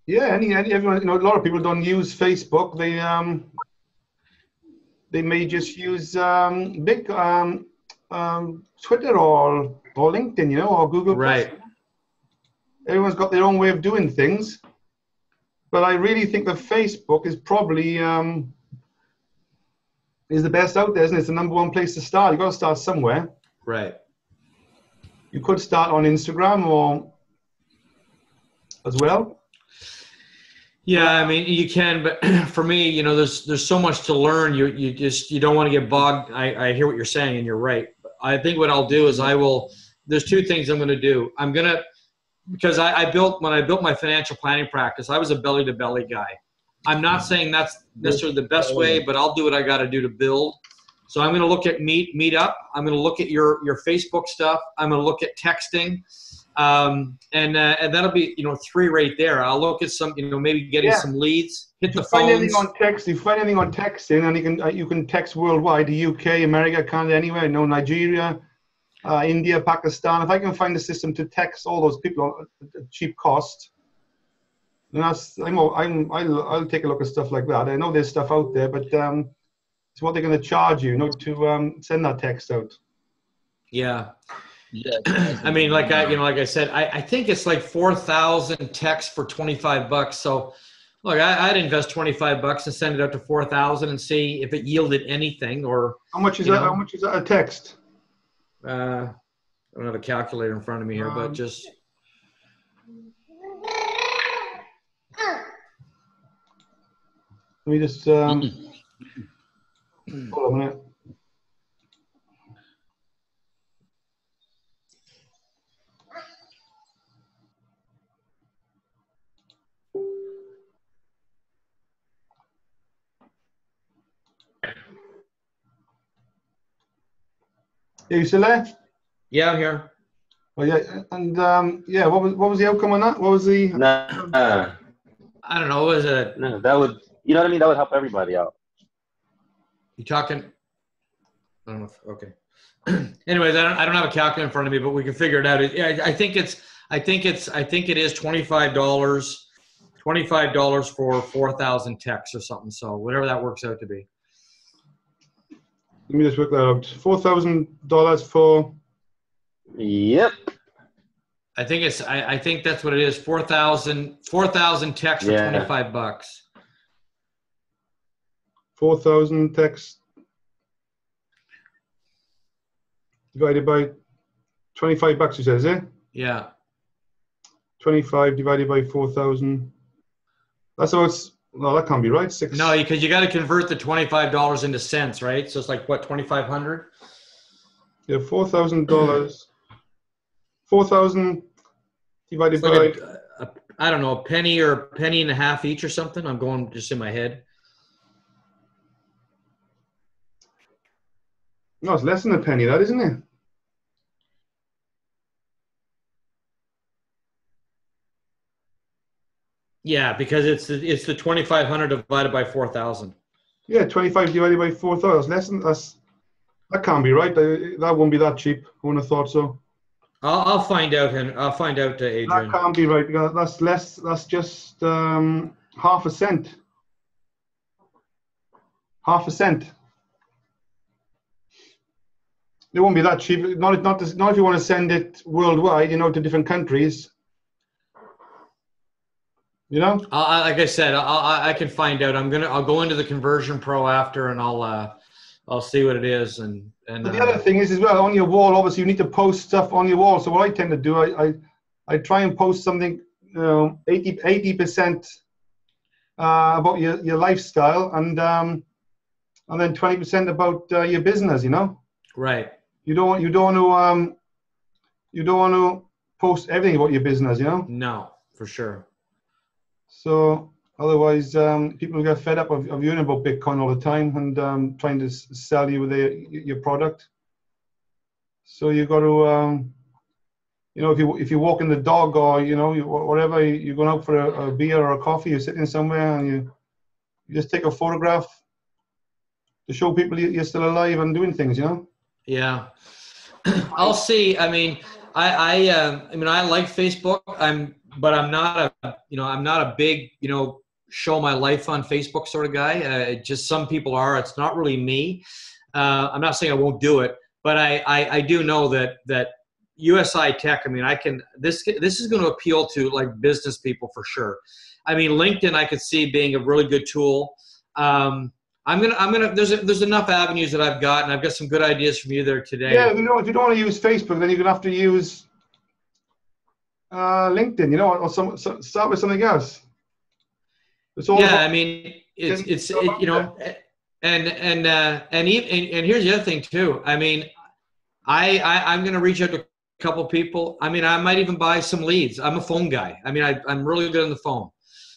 yeah. Any, any everyone. You know, a lot of people don't use Facebook. They um, they may just use um, big um, um, Twitter or or LinkedIn. You know, or Google. Right everyone's got their own way of doing things. But I really think that Facebook is probably um, is the best out there, isn't it? It's the number one place to start. You've got to start somewhere. right You could start on Instagram or as well. Yeah, I mean you can, but for me, you know, there's there's so much to learn. You you just you don't want to get bogged. I, I hear what you're saying, and you're right. I think what I'll do is I will. There's two things I'm going to do. I'm gonna because I, I built when I built my financial planning practice, I was a belly to belly guy. I'm not saying that's necessarily the best way, but I'll do what I got to do to build. So I'm going to look at meet meet up. I'm going to look at your your Facebook stuff. I'm going to look at texting. Um, and uh, and that'll be you know three right there. I'll look at some you know maybe getting Yeah. some leads, hit the you find anything on text, you find anything on texting, and you can uh, you can text worldwide, the UK, America, Canada, anywhere, you know, Nigeria, uh, India, Pakistan. If I can find a system to text all those people at a cheap cost, then that's I'm, I'm, I'll, I'll take a look at stuff like that. I know there's stuff out there, but um, it's what they're going to charge you, you know, to um, send that text out. Yeah. Yeah. I mean, like I, you know, like I said, I, I think it's like four thousand texts for twenty five bucks. So, look, I, I'd invest twenty five bucks and send it out to four thousand and see if it yielded anything. Or How much is that? know. How much is that a text? Uh, I don't have a calculator in front of me here, but Um, just Let me just um, hold on a minute. Yeah, you still there? yeah, I'm here. Oh yeah, and um, yeah, what was what was the outcome on that? What was the? No, no, I don't know. Was it no, that would you know what I mean? That would help everybody out. you talking? I don't know. If, okay. Anyways, I don't I don't have a calculator in front of me, but we can figure it out. It, yeah, I think it's I think it's I think it is twenty five dollars. Twenty-five dollars for four thousand texts or something. So whatever that works out to be. Let me just work that out. Four thousand dollars for Yep. I think it's. I, I think that's what it is. Four thousand. Four thousand texts for Yeah. twenty-five bucks. four thousand text divided by twenty-five bucks. You said, is it? Eh? Yeah. Twenty-five divided by four thousand. That's how it's. No, that can't be right. Six. No, because you got to convert the twenty-five dollars into cents, right? So it's like what twenty-five hundred. Yeah, four thousand dollars. Four thousand divided It's by. like a, a, I don't know, a penny or a penny and a half each or something. I'm going just in my head. No, it's less than a penny. That isn't it? Yeah, because it's the, it's the twenty-five hundred divided by four thousand. Yeah, twenty-five divided by four thousand. Less than that's. That can't be right. That won't be that cheap. I wouldn't have thought so. I'll, I'll find out, and I'll find out, uh, That can't be right because that's less. That's just um, half a cent. Half a cent. It won't be that cheap. Not not not if you want to send it worldwide. You know, to different countries. You know. Like I said, I, I can find out. I'm gonna. I'll go into the conversion pro after, and I'll. Uh, I'll see what it is, and and. But the uh, other thing is as well on your wall. Obviously, you need to post stuff on your wall. So what I tend to do, I I, I try and post something, you know, 80 percent uh, about your, your lifestyle, and um, and then twenty percent about uh, your business. You know, right. you don't want you don't want to um, you don't want to post everything about your business. You know, No, for sure. So otherwise um, people get fed up of, of hearing about Bitcoin all the time and um, trying to sell you their, your product. So you got to, um, you know, if you if you're walking the dog or you know you, whatever you're going out for a, a beer or a coffee, you're sitting somewhere and you you just take a photograph to show people you- you're still alive and doing things. You know. Yeah, I'll see. I mean, I I um, I mean I like Facebook. I'm, but I'm not a you know I'm not a big you know show my life on Facebook sort of guy. Uh, just some people are. It's not really me. Uh, I'm not saying I won't do it, but I, I I do know that that USI Tech. I mean, I can this this is going to appeal to like business people for sure. I mean, LinkedIn I could see being a really good tool. Um, I'm gonna I'm gonna there's a, there's enough avenues that I've got, and I've got some good ideas from you there today. Yeah, you know, if you don't want to use Facebook, then you're gonna have to use uh, LinkedIn. You know, or some, so, start with something else. It's all yeah about- i mean it's it's it, you know and and uh and even and, and here's the other thing too. I mean i, I i'm gonna reach out to a couple people. I mean i might even buy some leads. I'm a phone guy. I mean I, i'm really good on the phone.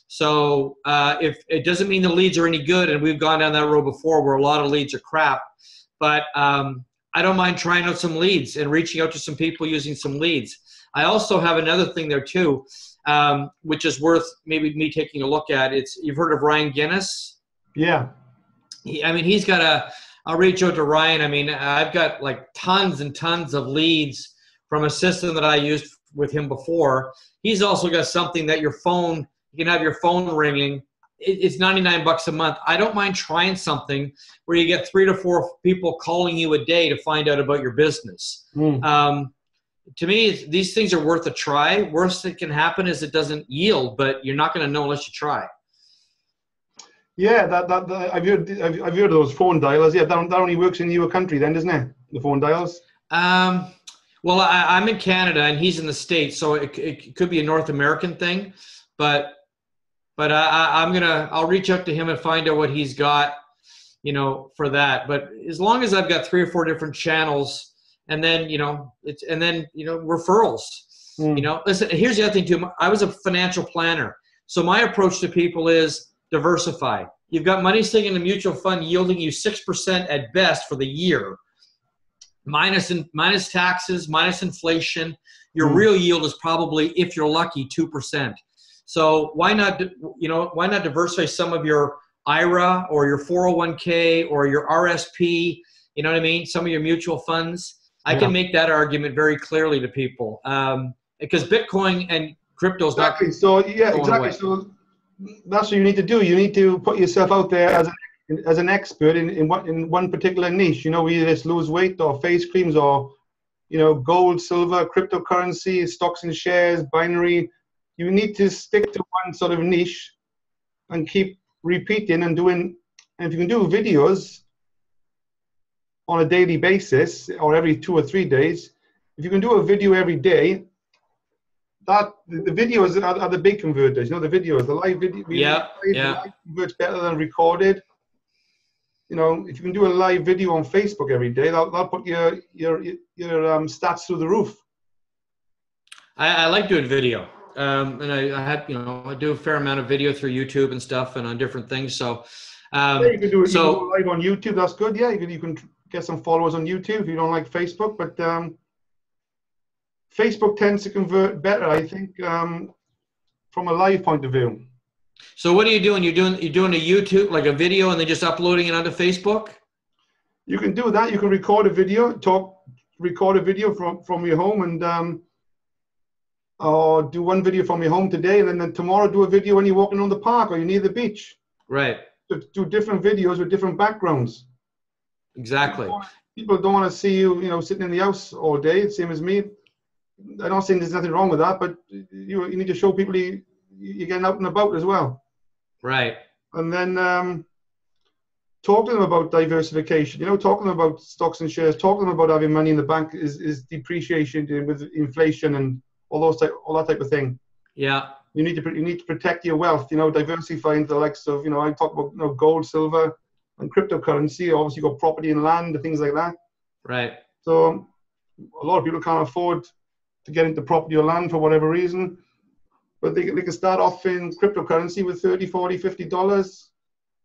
So uh, if it doesn't mean the leads are any good and we've gone down that road before where a lot of leads are crap but um, i don't mind trying out some leads and reaching out to some people using some leads I also have another thing there too, um, which is worth maybe me taking a look at. It's you've heard of Ryan Guinness. Yeah. He, I mean, he's got a. I'll reach out to Ryan. I mean, I've got like tons and tons of leads from a system that I used with him before. He's also got something that your phone, you can have your phone ringing. It's 99 bucks a month. I don't mind trying something where you get three to four people calling you a day to find out about your business. Mm. Um, to me, these things are worth a try. Worst that can happen is it doesn't yield, but you're not going to know unless you try. Yeah, that, that, that I've heard I've, I've heard of those phone dialers. Yeah, that, that only works in your country then, doesn't it? The phone dials. Um, well, I, I'm in Canada and he's in the States, so it, it could be a North American thing, but but I, I, I'm gonna I'll reach out to him and find out what he's got, you know, for that. But as long as I've got three or four different channels, and then you know it's and then you know referrals. Mm. You know, listen. Here's the other thing too. I was a financial planner, so my approach to people is diversify. You've got money sitting in a mutual fund yielding you six percent at best for the year minus in, minus taxes, minus inflation, your Hmm. real yield is probably, if you're lucky, two percent. So why not, you know, why not diversify some of your IRA or your 401k or your RSP? You know what I mean? Some of your mutual funds. I Yeah. can make that argument very clearly to people um, because Bitcoin and crypto is not. Exactly. So yeah, exactly. away. So that's what you need to do. You need to put yourself out there as an, as an expert in, in what in one particular niche. You know, whether it's lose weight or face creams or you know gold, silver, cryptocurrency, stocks and shares, binary. You need to stick to one sort of niche and keep repeating and doing. And if you can do videos on a daily basis or every two or three days, if you can do a video every day, that the, videos are, are the big converters. You know, the videos, the live video. Yeah, live, yeah. live converts better than recorded. You know, if you can do a live video on Facebook every day, that'll, that'll put your your your um, stats through the roof. I, I like doing video. Um, and I, I had, you know, I do a fair amount of video through YouTube and stuff and on different things. So, um, yeah, you can do it. so- you can go live on YouTube. That's good. Yeah, you can you can get some followers on YouTube if you don't like Facebook, but um, Facebook tends to convert better, I think, um, from a live point of view. So what are you doing? You're doing you're doing a YouTube like a video and then just uploading it onto Facebook? You can do that. You can record a video, talk, record a video from from your home, and um, or do one video from your home today, and then, then tomorrow do a video when you're walking on the park or you're near the beach. Right. Do- Do different videos with different backgrounds. Exactly. People don't want to see you, you know, sitting in the house all day. Same as me. I'm not saying there's nothing wrong with that, but you you need to show people you, you're getting out and about as well. Right. and then um, talk to them about diversification. You know, talking about stocks and shares. Talk to them about having money in the bank is, is depreciation with inflation and all those type, all that type of thing. Yeah. You need to you need to protect your wealth. You know, diversify into the likes of you know I talk about you know gold, silver, and cryptocurrency. Obviously, got property and land and things like that. Right. So a lot of people can't afford to get into property or land for whatever reason. But they, they can start off in cryptocurrency with 30, 40, 50 dollars.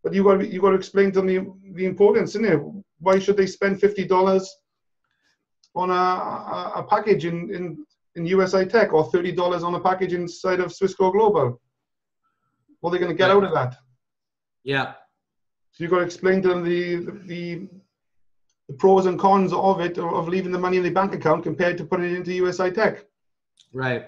But you got you got to explain to them the, the importance, isn't it? Why should they spend fifty dollars on a, a, a package in, in, in USI Tech or thirty dollars on a package inside of Swissco Global? What are they going to get out of that? Yeah. So you've got to explain to them the, the the pros and cons of it of leaving the money in the bank account compared to putting it into USI Tech. Right.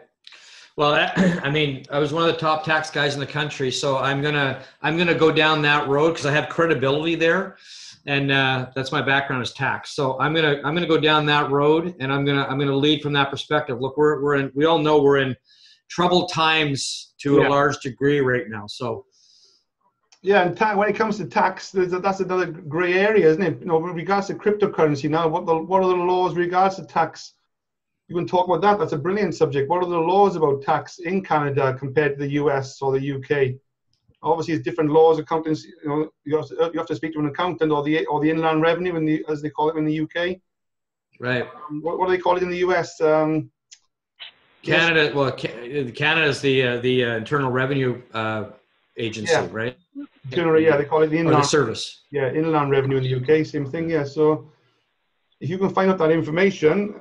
Well, I, I mean, I was one of the top tax guys in the country, so I'm gonna I'm gonna go down that road because I have credibility there, and uh, that's my background is tax. So I'm gonna I'm gonna go down that road, and I'm gonna I'm gonna lead from that perspective. Look, we're we're in we all know we're in troubled times to Yeah. a large degree right now. So Yeah, and ta- when it comes to tax, that's another grey area, isn't it? You know, with regards to cryptocurrency now, what the what are the laws with regards to tax? You can talk about that. That's a brilliant subject. What are the laws about tax in Canada compared to the US or the UK? Obviously, it's different laws. Accountants, you know, you have, to, you have to speak to an accountant or the or the inland revenue in the as they call it in the UK. right, What, what do they call it in the US? Um, Canada. Well, Ca- Canada is the uh, the uh, Internal Revenue uh, Agency, Yeah. right? Generally, yeah, they call it the Or the inland service. yeah, inland revenue in the UK, same thing. Yeah, so if you can find out that information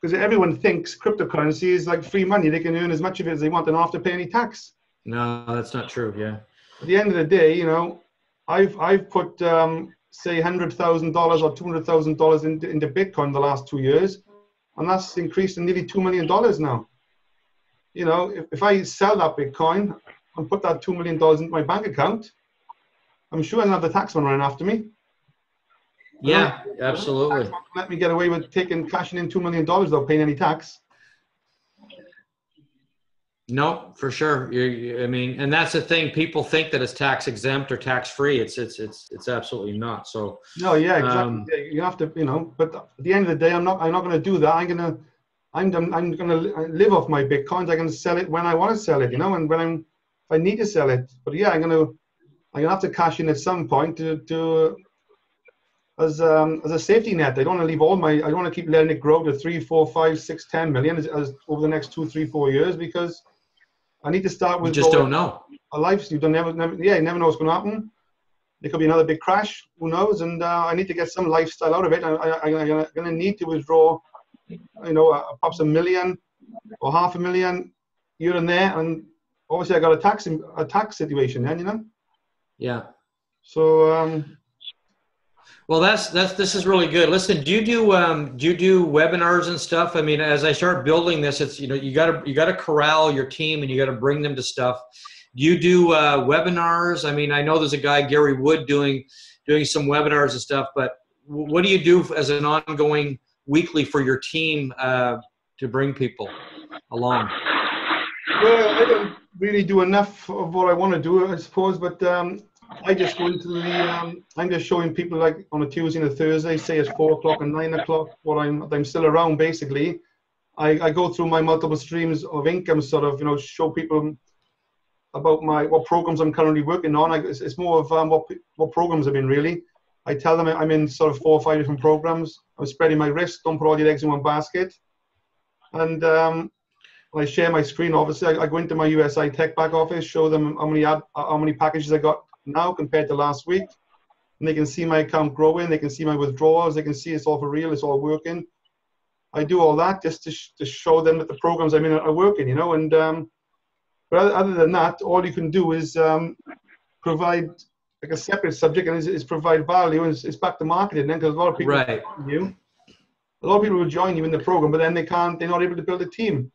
because everyone thinks cryptocurrency is like free money. They can earn as much of it as they want and not have to pay any tax. No, that's not true. Yeah. At the end of the day, you know, I've I've put um, say hundred thousand dollars or two hundred thousand dollars into into Bitcoin the last two years, and that's increased to nearly two million dollars now. You know, if, if I sell that Bitcoin and put that two million dollars into my bank account, I'm sure I'll have the tax man running after me. Yeah, absolutely. Let me get away with taking cashing in two million dollars without paying any tax. No, for sure. You, you, I mean, and that's the thing. People think that it's tax exempt or tax free. It's it's it's it's absolutely not. So No, yeah, exactly. Um, you have to, you know. But at the end of the day, I'm not. I'm not going to do that. I'm gonna. I'm. I'm, I'm going to live off my bitcoins. I'm going to sell it when I want to sell it. You know, and when I'm. If I need to sell it, but yeah, I'm going to. I'm to have to cash in at some point to to. As um as a safety net, I don't want to leave all my. I don't want to keep letting it grow to three, four, five, six, ten million as, as over the next two, three, four years because. I need to start with. with just don't know. a life. You don't never, never, yeah, you never know what's going to happen. There could be another big crash. Who knows? And uh, I need to get some lifestyle out of it. I, I, I'm going to need to withdraw, you know, uh, perhaps a million or half a million here and there. And obviously, I got a tax a tax situation then, you know. Yeah. So um, Well, that's that's this is really good. Listen, do you do um, do you do webinars and stuff? I mean, as I start building this, it's you know you got to you got to corral your team and you got to bring them to stuff. Do you do uh, webinars? I mean, I know there's a guy Gary Wood doing doing some webinars and stuff, but what do you do as an ongoing weekly for your team uh, to bring people along? well, I don't really do enough of what I want to do, I suppose. But um, I just go into the. Um, I'm just showing people like on a Tuesday and a Thursday, say it's four o'clock and nine o'clock. What I'm I'm still around basically. I, I go through my multiple streams of income, sort of, you know, show people about my what programs I'm currently working on. I, it's, it's more of um, what what programs I'm in really. I tell them I'm in sort of four or five different programs. I'm spreading my risk. Don't put all your eggs in one basket. And um, I share my screen, obviously, I, I go into my USI Tech back office, show them how many ad, how many packages I got now compared to last week, and they can see my account growing. They can see my withdrawals. They can see it's all for real. It's all working. I do all that just to, sh- to show them that the programs I'm in are working, you know. And um, but other- than that, all you can do is um, provide like a separate subject, and is, is provide value, and it's, it's back to marketing. Then, because a lot of people Right. you, a lot of people will join you in the program, but then they can't. They're not able to build a team.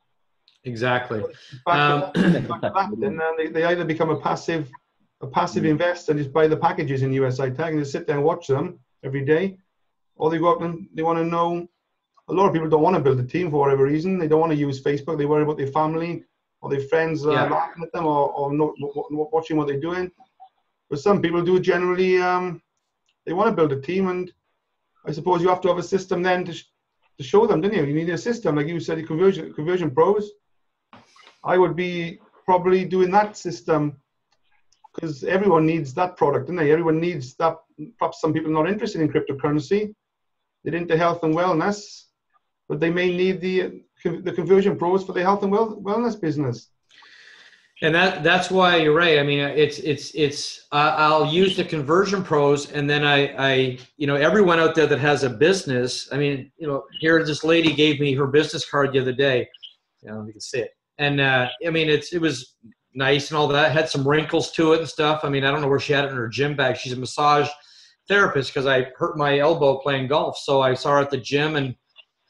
Exactly. Um, that, back to then they, they either become a passive a passive investor and just buy the packages in USI Tech and just sit there and watch them every day, or they go out and they want to know. A lot of people don't want to build a team for whatever reason. They don't want to use Facebook. They worry about their family or their friends uh, Yeah. laughing at them or, or not, watching what they're doing. But some people do generally. Um, they want to build a team, and I suppose you have to have a system then to, sh- to show them, don't you? You need a system, like you said, the conversion conversion pros. I would be probably doing that system because everyone needs that product, don't they? Everyone needs that. Perhaps some people are not interested in cryptocurrency. They're into health and wellness, but they may need the the conversion pros for the health and well, wellness business. And that that's why you're right. I mean, it's it's it's. Uh, I'll use the conversion pros, and then I I you know everyone out there that has a business. I mean, you know, here this lady gave me her business card the other day. You know, you can see it, and uh, I mean, it's it was nice and all that. Had some wrinkles to it and stuff. I mean, I don't know where she had it in her gym bag. She's a massage therapist because I hurt my elbow playing golf, so I saw her at the gym and,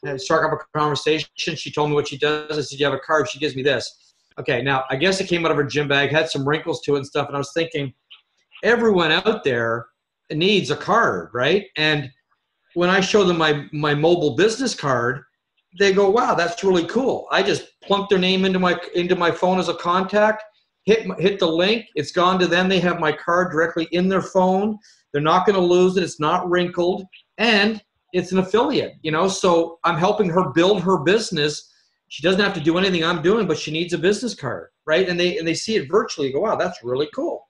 and struck up a conversation. She told me what she does. I said, "You have a card?" She gives me this. Okay, now I guess it came out of her gym bag, had some wrinkles to it and stuff, and I was thinking, everyone out there needs a card, right? And when I show them my my mobile business card, they go, "Wow, that's really cool." I just plunk their name into my into my phone as a contact, hit hit the link, it's gone to them. They have my card directly in their phone. They're not going to lose it. It's not wrinkled, and it's an affiliate. You know, so I'm helping her build her business she doesn't have to do anything I'm doing, but she needs a business card, right? And they and they see it virtually. Go, wow, that's really cool.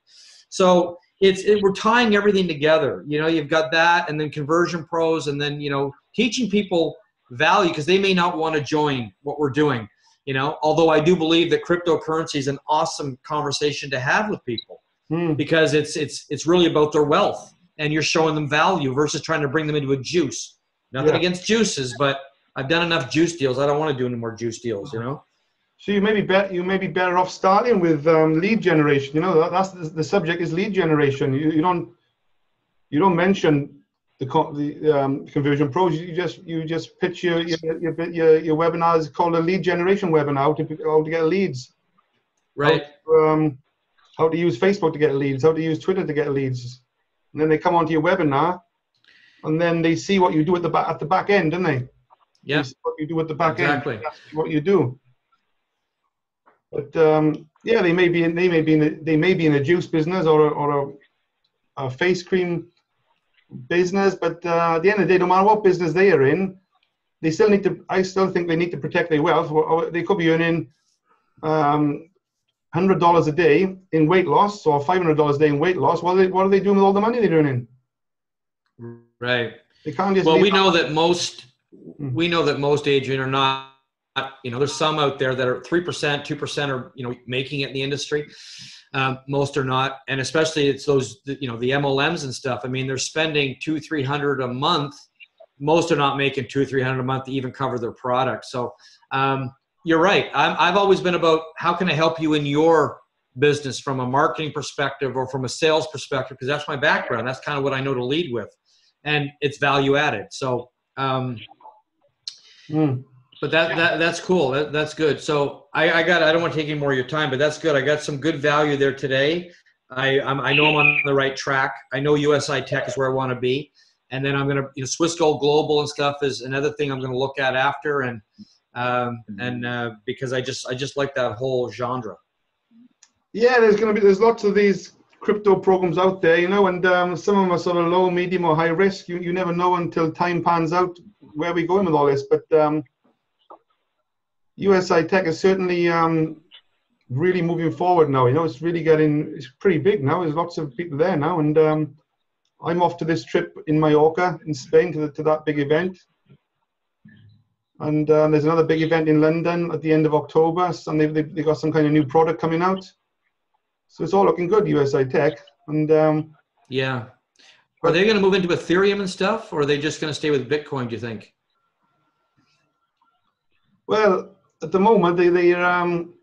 So it's it, we're tying everything together. You know, you've got that, and then conversion pros, and then you know teaching people value because they may not want to join what we're doing. You know, although I do believe that cryptocurrency is an awesome conversation to have with people Hmm. because it's it's it's really about their wealth, and you're showing them value versus trying to bring them into a juice. Nothing Yeah. against juices, but I've done enough juice deals. I don't want to do any more juice deals. You know. So you may be better. You may be better off starting with um, lead generation. You know that's the, the subject is lead generation. You, you don't you don't mention the the um, conversion pros. You just you just pitch your your your, your, your webinar is called a lead generation webinar. How to how to get leads. Right. Um, how to use Facebook to get leads. How to use Twitter to get leads. And then they come onto your webinar, and then they see what you do at the back at the back end, don't they? Yeah. They What you do at the back Exactly. end. That's what you do. But um, yeah, they may be in, they may be in a, they may be in a juice business or a, or a, a face cream business. But uh, at the end of the day, no matter what business they are in, they still need to. I still think they need to protect their wealth. Or they could be earning um, hundred dollars a day in weight loss or five hundred dollars a day in weight loss. What are they What are they doing with all the money they're earning? Right. They can't just. Well, we it- know that most we know that most agents are not. You know, there's some out there that are three percent, two percent are you know making it in the industry. Um, most are not, and especially it's those you know the MLMs and stuff. I mean, they're spending two, three hundred a month. Most are not making two, three hundred a month to even cover their product. So um, you're right. I'm, I've always been about how can I help you in your business from a marketing perspective or from a sales perspective because that's my background. That's kind of what I know to lead with, and it's value added. So. Um, Mm. But that, that that's cool. That, that's good. So I, I got. I don't want to take any more of your time, but that's good. I got some good value there today. I I'm, I know I'm on the right track. I know USI Tech is where I want to be, and then I'm gonna you know Swissco Global and stuff is another thing I'm gonna look at after, and um, and uh, because I just I just like that whole genre. Yeah, there's going to be there's lots of these crypto programs out there, you know, and um, some of them are sort of low, medium, or high risk. You you never know until time pans out where we're going with all this. But um, USI Tech is certainly um, really moving forward now. You know, it's really getting it's pretty big now. There's lots of people there now, and um, I'm off to this trip in Mallorca in Spain to the, to that big event. And uh, there's another big event in London at the end of October, and they've, they've, got some kind of new product coming out. So it's all looking good, USI Tech. And um, Yeah. Are they going to move into Ethereum and stuff, or are they just going to stay with Bitcoin? Do you think? well, at the moment, they they um,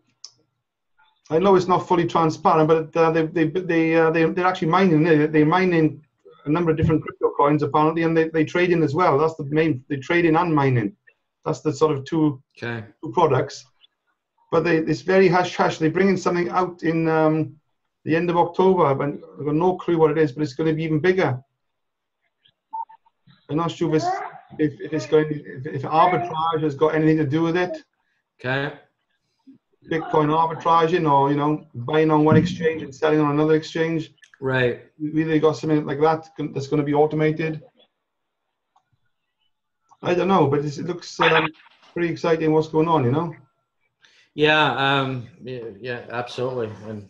I know it's not fully transparent, but uh, they they they uh, they they're actually mining. They're, they're mining a number of different crypto coins apparently, and they they trade in as well. That's the main. They trade in and mining. That's the sort of two Okay. two products. But they it's very hush hush. They're bringing something out in um, the end of October, but I've got no clue what it is. But it's going to be even bigger. I'm not sure if it's, if, if it's going if, if arbitrage has got anything to do with it. Okay. Bitcoin arbitraging, or you know, buying on one exchange and selling on another exchange. Right. We Really got something like that that's going to be automated. I don't know, but it looks um, pretty exciting. What's going on, you know? Yeah. Um. Yeah. yeah absolutely. And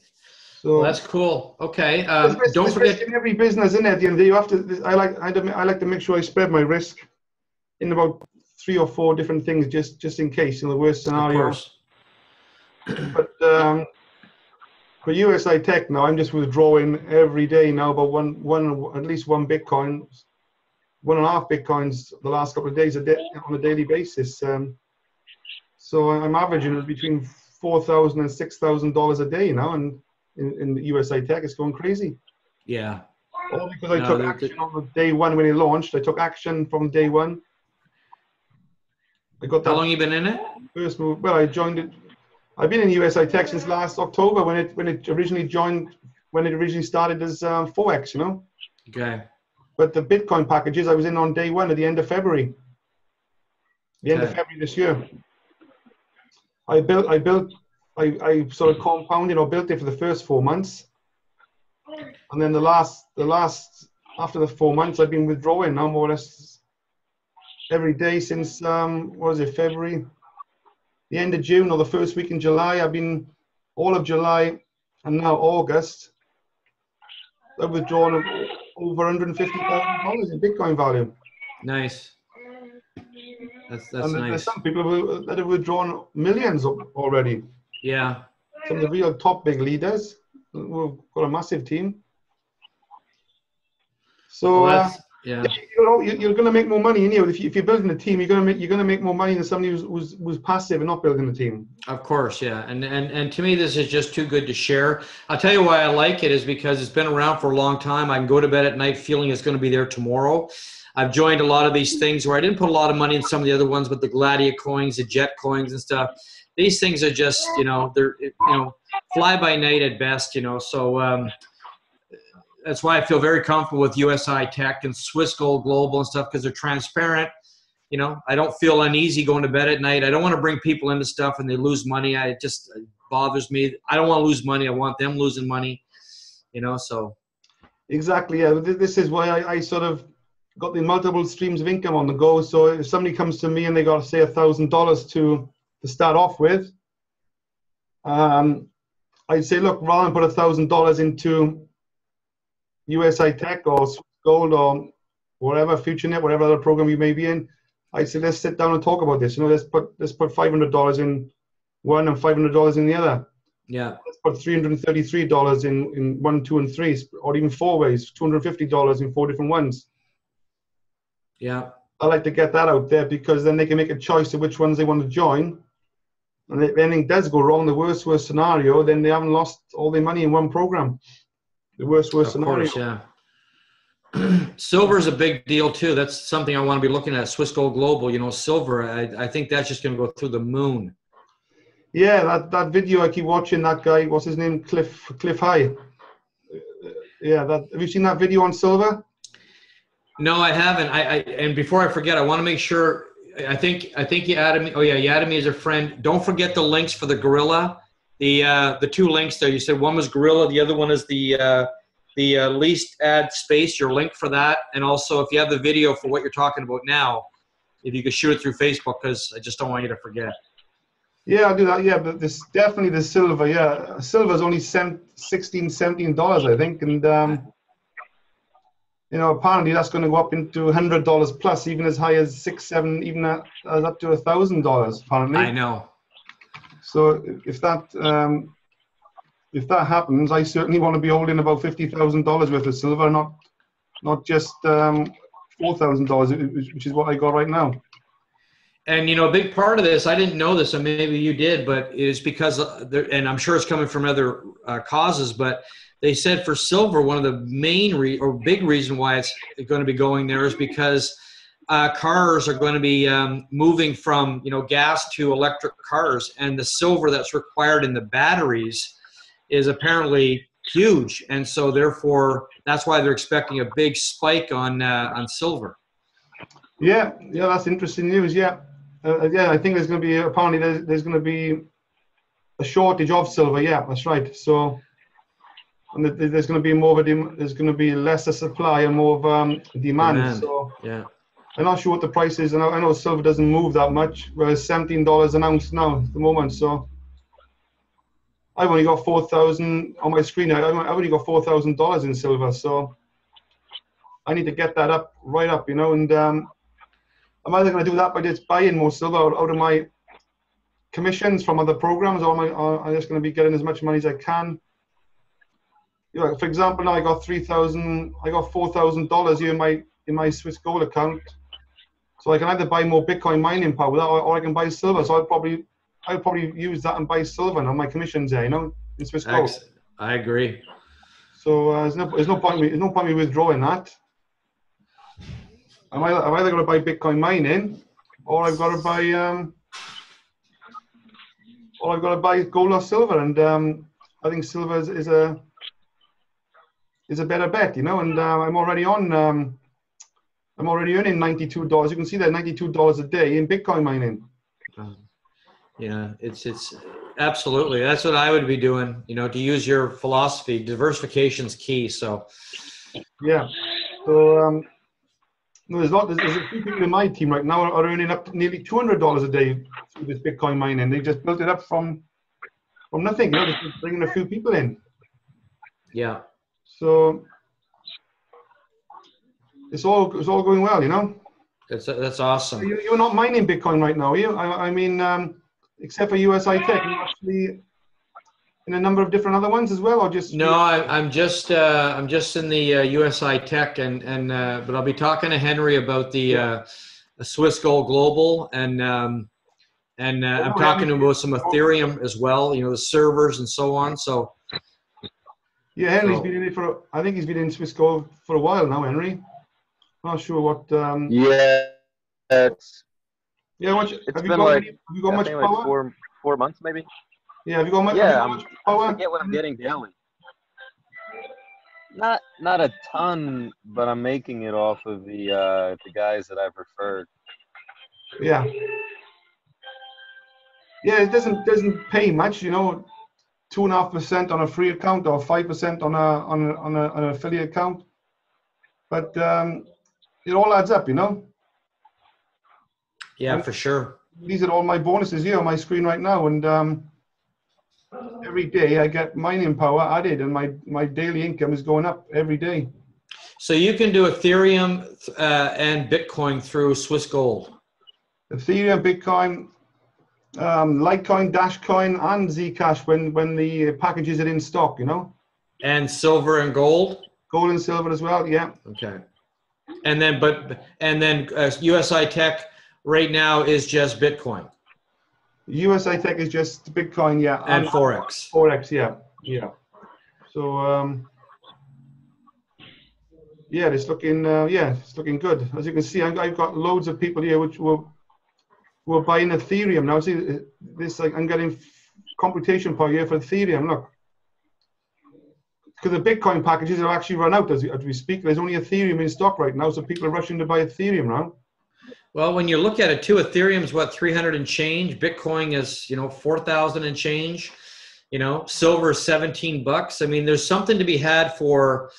So well, that's cool. Okay. Um, don't forget. in every business, it? At the end of the day, you have to. I like. I, I like to make sure I spread my risk in about three or four different things, just just in case in the worst Of scenario. course. But um, for USI Tech now, I'm just withdrawing every day now about one one at least one Bitcoin, one and a half Bitcoins the last couple of days a day on a daily basis. Um, so I'm averaging between four thousand and six thousand dollars a day now, and in, in USI Tech, it's going crazy. Yeah. All because I No, took action on the day one when it launched. I took action from day one. I got How that long you been in it? first move. Well, I joined it. I've been in USI Tech since last October when it when it originally joined when it originally started as um, Forex, you know. Okay. But the Bitcoin packages I was in on day one at the end of February. The end of February this year. I built I built I, I sort of compounded or built it for the first four months. And then the last the last after the four months I've been withdrawing now more or less every day since um what was it, February? The end of June or the first week in July. I've been all of July and now August. I've withdrawn over $150,000 in Bitcoin value. Nice. That's that's and there's nice. some people who, that have withdrawn millions already. Yeah. Some of the real top big leaders We've got a massive team. So Well, uh, Yeah. You know, you- you're going to make more money. You know, if, you, if you're building a team, you're going to make you're going to make more money than somebody who's, who's who's passive and not building a team. Of course, yeah, and and and to me, this is just too good to share. I'll tell you why I like it is because it's been around for a long time. I can go to bed at night feeling it's going to be there tomorrow. I've joined a lot of these things where I didn't put a lot of money in some of the other ones, but the Gladia coins, the Jet coins, and stuff. These things are just, you know, they're you know fly by night at best, you know. So um, that's why I feel very comfortable with USI Tech and Swissco Global and stuff because they're transparent. You know, I don't feel uneasy going to bed at night. I don't want to bring people into stuff and they lose money. I it just it bothers me. I don't want to lose money. I want them losing money. You know, so Exactly. Yeah. This is why I, I sort of got the multiple streams of income on the go. So if somebody comes to me and they got to say a thousand dollars to to start off with, um, I'd say, look, rather than put a thousand dollars into USI Tech or Gold or whatever FutureNet, whatever other program you may be in, I'd say let's sit down and talk about this. You know, let's put let's put five hundred dollars in one and five hundred dollars in the other. yeah, Let's put three hundred and thirty-three dollars in in one, two, and three, or even four ways. Two hundred fifty dollars in four different ones. yeah, I like to get that out there because then they can make a choice of which ones they want to join. And if anything does go wrong, the worst worst scenario, then they haven't lost all their money in one program. The worst worst of scenario. course, yeah. silver is a big deal too. That's something I want to be looking at. Swissco Global, you know, silver. I, I think that's just going to go through the moon. Yeah, that, that video I keep watching. That guy, what's his name? Clif Clif High. Yeah, that. Have you seen that video on silver? No, I haven't. I, I and before I forget, I want to make sure. I think I think you added me. Oh yeah, you added me as a friend. Don't forget the links for the gorilla. The uh, the two links there. You said one was gorilla. The other one is the uh, the uh, Leased Ad Space. Your link for that, and also if you have the video for what you're talking about now, if you could shoot it through Facebook, because I just don't want you to forget. Yeah, I'll do that. Yeah, but this definitely the silver. Yeah, silver's only cent, 16 17 dollars, I think, and um, you know apparently that's going to go up into hundred dollars plus, even as high as six, seven, even at, as up to a thousand dollars apparently. I know. So if that um, if that happens, I certainly want to be holding about fifty thousand dollars worth of silver, not not just um, four thousand dollars, which is what I got right now. And you know, a big part of this, I didn't know this, and maybe you did, but is because, uh, there, and I'm sure it's coming from other uh, causes. But they said for silver, one of the main re- or big reason why it's going to be going there is because uh, cars are going to be um, moving from you know gas to electric cars, and the silver that's required in the batteries is apparently huge, and so therefore that's why they're expecting a big spike on uh, on silver. Yeah, yeah, that's interesting news. Yeah, uh, yeah, I think there's going to be apparently there's, there's going to be a shortage of silver. Yeah, that's right. So, and there's going to be more of a dem- there's going to be less a supply and more of um, demand. Demand. So Yeah. I'm not sure what the price is. And I, know silver doesn't move that much, whereas seventeen dollars an ounce now at the moment. So. I've only got four thousand on my screen. I- I've only got four thousand dollars in silver, so I need to get that up right up, you know. And um, I'm either going to do that by just buying more silver out, of my commissions from other programs, or, I, or I'm just going to be getting as much money as I can. You know, for example, now I got three thousand, I got four thousand dollars here in my in my Swissco account, so I can either buy more Bitcoin mining power, or, or I can buy silver. So I'll probably I'll probably use that and buy silver on my commissions there, you know, in Swissco. Ex- I agree. So uh, there's no there's no point me there's no point me withdrawing that. I'm either, I'm either going to buy Bitcoin mining, or I've got to buy um, or I've got to buy gold or silver, and um, I think silver is, is a is a better bet, you know. And uh, I'm already on um, I'm already earning ninety two dollars. You can see that ninety two dollars a day in Bitcoin mining. Yeah, it's it's absolutely that's what I would be doing. You know, to use your philosophy, diversification's key. So Yeah. So um, no, there's not. There's, there's a few people in my team right now are, are earning up to nearly two hundred dollars a day through this Bitcoin mining. They just built it up from from nothing. You know, just bringing a few people in. yeah, So it's all it's all going well. You know, that's that's awesome. you, you're not mining Bitcoin right now, are you? I, I mean, um, except for USI Tech, you actually in a number of different other ones as well, or just No, I, I'm just uh, I'm just in the uh, USI Tech, and and uh, but I'll be talking to Henry about the uh, Swissco Global, and um, and uh, I'm Oh, talking Henry. about some Ethereum as well. You know, the servers and so on. So Yeah, Henry's So- been in it for. I think he's been in Swissco for a while now. Henry, not sure what. Um, Yeah, it's yeah, what, It's have you been got? like- any- have you got I much power? like four four months maybe. yeah, have you got much? Yeah, you got much I power? forget what I'm getting daily. Not not a ton, but I'm making it off of the uh, the guys that I've referred. Yeah. Yeah, it doesn't doesn't pay much, you know, two and a half percent on a free account or five percent on a on a, on, a, on an affiliate account, but um, it all adds up, you know. yeah, for sure. These are all my bonuses here on my screen right now, and um, every day I get mining power added, and my my daily income is going up every day. So you can do Ethereum uh, and Bitcoin through Swissco. Ethereum, Bitcoin, um, Litecoin, Dashcoin, and Zcash when when the packages are in stock, you know. and silver and gold. Gold and silver as well, yeah. Okay. And then, but and then uh, USI Tech right now is just Bitcoin USI Tech is just Bitcoin, yeah. and Forex. Forex, yeah, yeah. So, um, yeah, it's looking, uh, yeah, it's looking good. As you can see, I've, I've got loads of people here which were were buying Ethereum now. See, this like I'm getting computation power here for Ethereum. Look, because the Bitcoin packages have actually run out as, as we speak. There's only Ethereum in stock right now, so people are rushing to buy Ethereum now. Well, when you look at it too, Ethereum's what 300 and change. Bitcoin is you know 4,000 and change. You know, silver is 17 bucks. I mean, there's something to be had for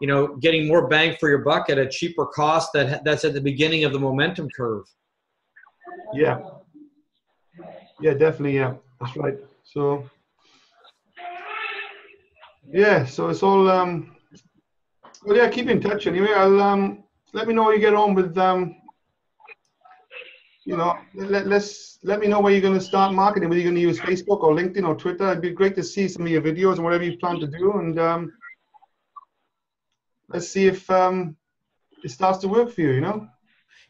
you know getting more bang for your buck at a cheaper cost. That that's at the beginning of the momentum curve. Yeah. Yeah, definitely. Yeah, that's right. So, yeah, so it's all. Um, well, yeah, keep in touch anyway. I'll um, let me know how you get on with. Um, you know, let, let's let me know where you're going to start marketing. Whether you're going to use Facebook or LinkedIn or Twitter. It'd be great to see some of your videos and whatever you plan to do. And um, let's see if um, it starts to work for you. You know.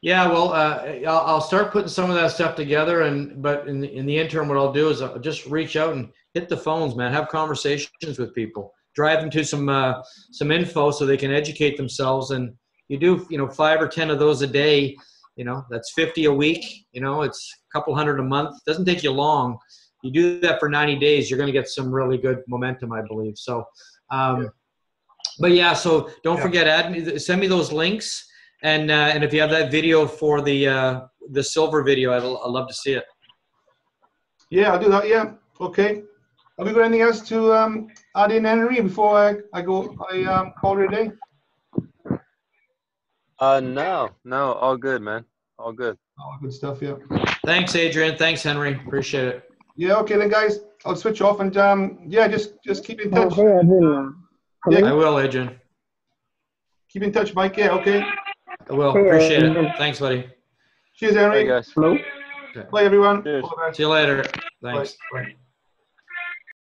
Yeah, well, uh, I'll, I'll start putting some of that stuff together, and but in the, in the interim, what I'll do is I'll just reach out and hit the phones, man. Have conversations with people, drive them to some uh, some info so they can educate themselves. And you do, you know, five or ten of those a day. You know, that's fifty a week. You know, it's a couple hundred a month. Doesn't take you long. You do that for ninety days, you're going to get some really good momentum, I believe. So, um, Yeah. but yeah, so don't Yeah. forget, add me, send me those links. And uh, and if you have that video for the uh, the silver video, I'd, I'd love to see it. Yeah, I'll do that. Yeah. Okay. Have we got anything else to um, add in, Henry, before I, I go, I um, call it a day? Uh, no, no, all good, man, all good. Oh, good stuff, yeah. Thanks, Adrian. Thanks, Henry. Appreciate it. Yeah, okay then, guys. I'll switch off and, um, yeah, just just keep in Oh, touch. hey, Adrian. Yeah. I will, Adrian. Keep in touch, Mike. Yeah, okay. I will. Hey, Appreciate Adrian. it. Thanks, buddy. Cheers, Hey Henry. guys. Hello? Bye, everyone. Cheers. All the best. See you later. Bye. Thanks. Bye.